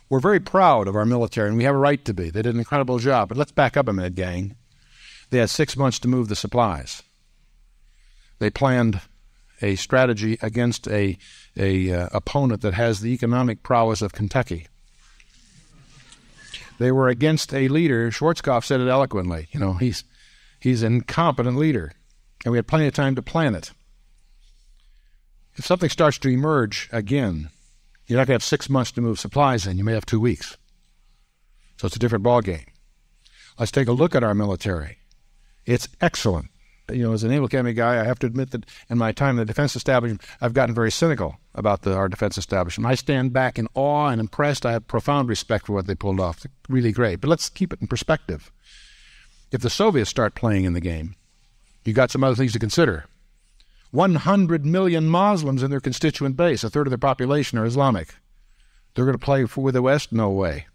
We're very proud of our military, and we have a right to be. They did an incredible job. But let's back up a minute, gang. They had six months to move the supplies. They planned a strategy against a a uh, opponent that has the economic prowess of Kentucky. They were against a leader. Schwarzkopf said it eloquently. You know, he's he's an incompetent leader, and we had plenty of time to plan it. If something starts to emerge again, you're not going to have six months to move supplies in. You may have two weeks. So it's a different ballgame. Let's take a look at our military. It's excellent you know, as a Naval Academy guy, I have to admit that in my time in the defense establishment, I've gotten very cynical about the, our defense establishment. I stand back in awe and impressed. I have profound respect for what they pulled off. They're really great. But let's keep it in perspective. If the Soviets start playing in the game, you got some other things to consider. 100 million Muslims in their constituent base, a third of their population are Islamic. They're going to play for with the West? No way.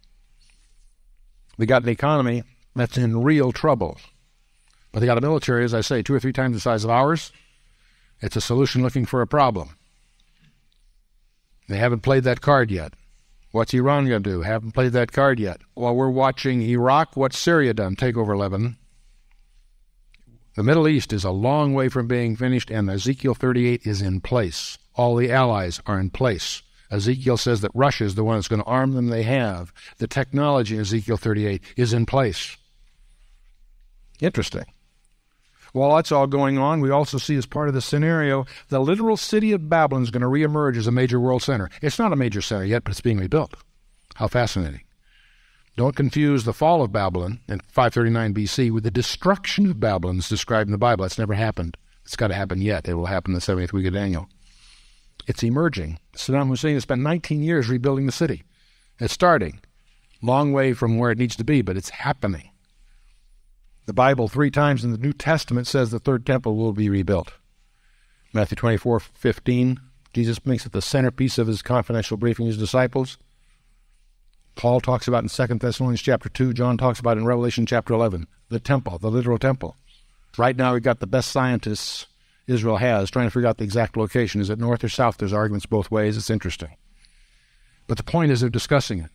They got an economy that's in real trouble. But they got a military, as I say, two or three times the size of ours. It's a solution looking for a problem. They haven't played that card yet. What's Iran going to do? Haven't played that card yet. While we're watching Iraq, what's Syria done? Take over Lebanon. The Middle East is a long way from being finished, and Ezekiel 38 is in place. All the allies are in place. Ezekiel says that Russia is the one that's going to arm them. They have. The technology in Ezekiel 38 is in place. Interesting. While that's all going on, we also see as part of the scenario the literal city of Babylon is going to reemerge as a major world center. It's not a major center yet, but it's being rebuilt. How fascinating. Don't confuse the fall of Babylon in 539 BC with the destruction of Babylon as described in the Bible. That's never happened. It's got to happen yet. It will happen in the 70th week of Daniel. It's emerging. Saddam Hussein has spent 19 years rebuilding the city. It's starting. Long way from where it needs to be, but it's happening. The Bible, three times in the New Testament, says the third temple will be rebuilt. Matthew 24 15, Jesus makes it the centerpiece of his confidential briefing to his disciples. Paul talks about in 2 Thessalonians chapter 2, John talks about in Revelation chapter 11, the temple, the literal temple. Right now, we've got the best scientists Israel has, trying to figure out the exact location. Is it north or south? There's arguments both ways. It's interesting. But the point is they're discussing it.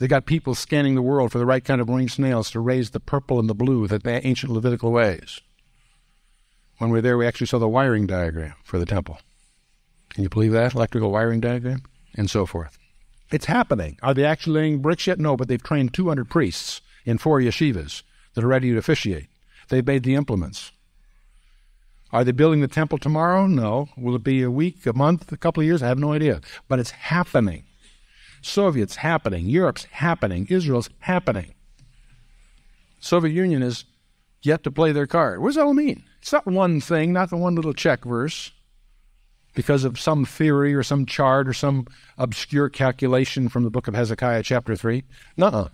They got people scanning the world for the right kind of marine snails to raise the purple and the blue that the ancient Levitical ways. When we were there, we actually saw the wiring diagram for the temple. Can you believe that? Electrical wiring diagram? And so forth. It's happening. Are they actually laying bricks yet? No, but they've trained 200 priests in four yeshivas that are ready to officiate. They've made the implements. Are they building the temple tomorrow? No. Will it be a week, a month, a couple of years? I have no idea. But it's happening. Soviets happening. Europe's happening. Israel's happening. Soviet Union is yet to play their card. What does that all mean? It's not one thing, not the one little check verse because of some theory or some chart or some obscure calculation from the book of Hezekiah, chapter 3. Nuh-uh.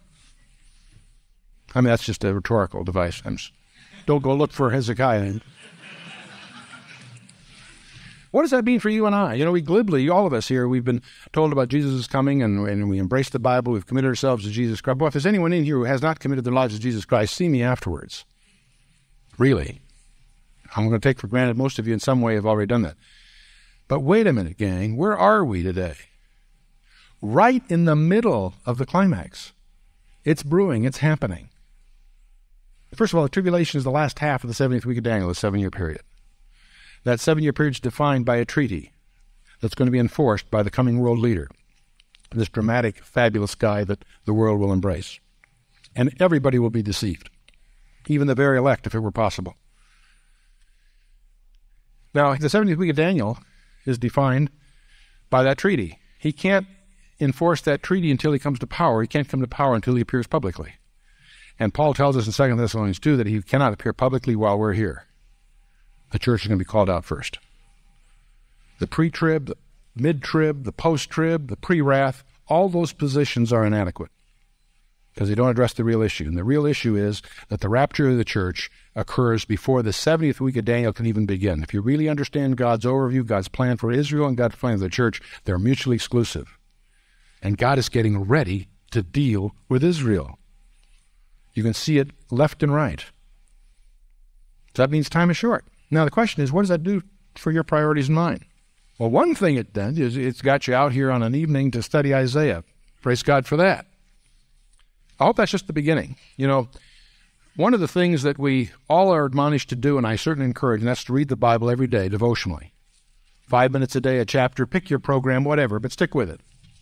I mean, that's just a rhetorical device. I'm don't go look for Hezekiah. What does that mean for you and I? You know, we glibly, all of us here, we've been told about Jesus' is coming and, and we embrace the Bible. We've committed ourselves to Jesus Christ. Boy, if there's anyone in here who has not committed their lives to Jesus Christ, see me afterwards. Really. I'm going to take for granted most of you in some way have already done that. But wait a minute, gang, where are we today? Right in the middle of the climax. It's brewing, it's happening. First of all, the tribulation is the last half of the 70th week of Daniel, the seven year period. That seven year period is defined by a treaty that's going to be enforced by the coming world leader, this dramatic, fabulous guy that the world will embrace. And everybody will be deceived, even the very elect, if it were possible. Now, the 70th week of Daniel is defined by that treaty. He can't enforce that treaty until he comes to power. He can't come to power until he appears publicly. And Paul tells us in 2 Thessalonians 2 that he cannot appear publicly while we're here. The church is going to be called out first. The pre trib, the mid trib, the post trib, the pre wrath, all those positions are inadequate because they don't address the real issue. And the real issue is that the rapture of the church occurs before the 70th week of Daniel can even begin. If you really understand God's overview, God's plan for Israel, and God's plan for the church, they're mutually exclusive. And God is getting ready to deal with Israel. You can see it left and right. So that means time is short. Now, the question is, what does that do for your priorities and mine? Well, one thing it did is it's got you out here on an evening to study Isaiah. Praise God for that. I hope that's just the beginning. You know, one of the things that we all are admonished to do, and I certainly encourage, and that's to read the Bible every day devotionally. Five minutes a day, a chapter, pick your program, whatever, but stick with it.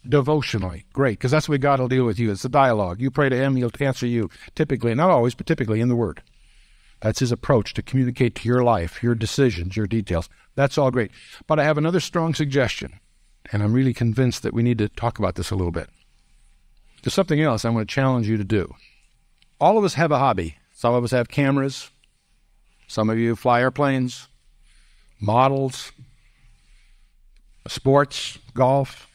Devotionally. Great, because that's the way God will deal with you. It's a dialogue. You pray to Him, He'll answer you, typically, not always, but typically in the Word. That's His approach to communicate to your life, your decisions, your details. That's all great. But I have another strong suggestion, and I'm really convinced that we need to talk about this a little bit. There's something else I want to challenge you to do. All of us have a hobby. Some of us have cameras. Some of you fly airplanes, models, sports, golf,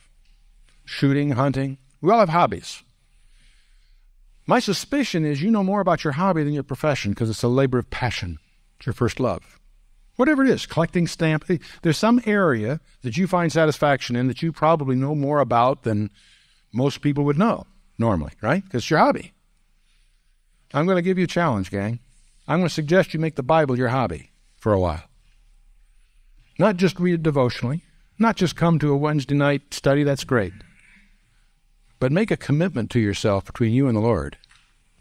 shooting, hunting. We all have hobbies. My suspicion is you know more about your hobby than your profession because it's a labor of passion. It's your first love. Whatever it is, collecting stamps. There's some area that you find satisfaction in that you probably know more about than most people would know normally, right? Because it's your hobby. I'm going to give you a challenge, gang. I'm going to suggest you make the Bible your hobby for a while. Not just read it devotionally, not just come to a Wednesday night study, that's great. But make a commitment to yourself between you and the Lord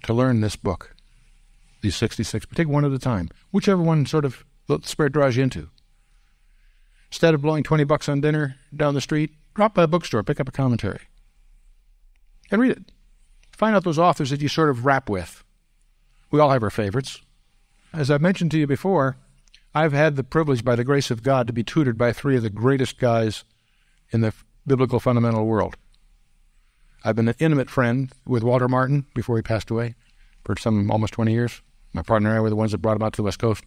to learn this book, these 66. but Take one at a time, whichever one sort of the Spirit draws you into. Instead of blowing 20 bucks on dinner down the street, drop by a bookstore, pick up a commentary and read it. Find out those authors that you sort of rap with. We all have our favorites. As I've mentioned to you before, I've had the privilege, by the grace of God, to be tutored by three of the greatest guys in the biblical fundamental world. I've been an intimate friend with Walter Martin before he passed away for some almost 20 years. My partner and I were the ones that brought him out to the West Coast.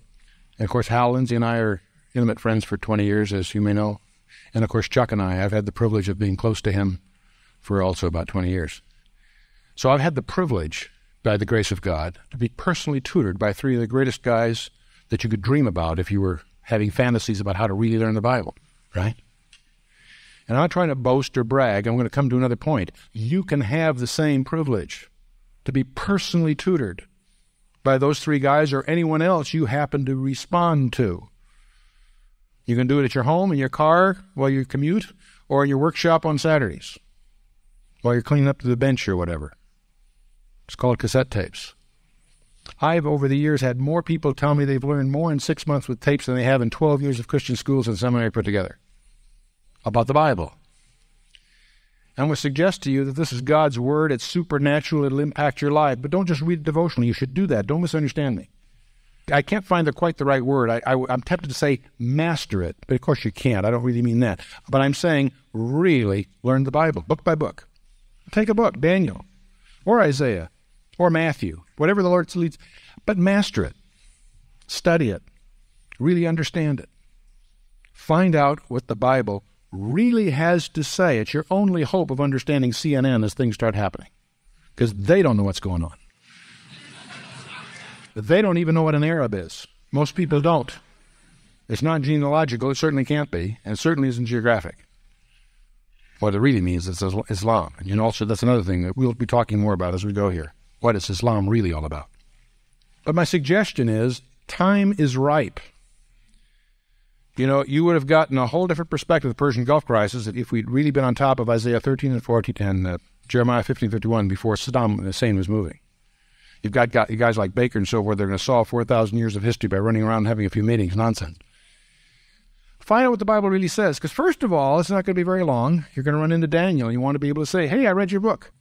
And of course, Hal Lindsey and I are intimate friends for 20 years, as you may know. And of course, Chuck and I, I've had the privilege of being close to him for also about 20 years. So I've had the privilege, by the grace of God, to be personally tutored by three of the greatest guys that you could dream about if you were having fantasies about how to really learn the Bible, right? And I'm not trying to boast or brag. I'm going to come to another point. You can have the same privilege to be personally tutored by those three guys or anyone else you happen to respond to. You can do it at your home, in your car, while you commute, or in your workshop on Saturdays, while you're cleaning up the bench or whatever. It's called cassette tapes. I've, over the years, had more people tell me they've learned more in six months with tapes than they have in 12 years of Christian schools and seminary put together about the Bible. Going to suggest to you that this is God's Word. It's supernatural. It'll impact your life. But don't just read it devotionally. You should do that. Don't misunderstand me. I can't find the, quite the right word. I, I, I'm tempted to say master it, but of course you can't. I don't really mean that. But I'm saying really learn the Bible, book by book. Take a book, Daniel, or Isaiah, or Matthew, whatever the Lord leads, but master it. Study it. Really understand it. Find out what the Bible really has to say. It's your only hope of understanding CNN as things start happening because they don't know what's going on. They don't even know what an Arab is. Most people don't. It's not genealogical. It certainly can't be, and certainly isn't geographic. What it really means is Islam. And you know, also that's another thing that we'll be talking more about as we go here. What is Islam really all about? But my suggestion is time is ripe. You know, you would have gotten a whole different perspective of the Persian Gulf crisis if we'd really been on top of Isaiah 13 and 14 and uh, Jeremiah 15 51 before Saddam Hussein was moving. You've got you guys like Baker and so forth. They're going to solve 4,000 years of history by running around having a few meetings. Nonsense. Find out what the Bible really says. Because, first of all, it's not going to be very long. You're going to run into Daniel. You want to be able to say, hey, I read your book.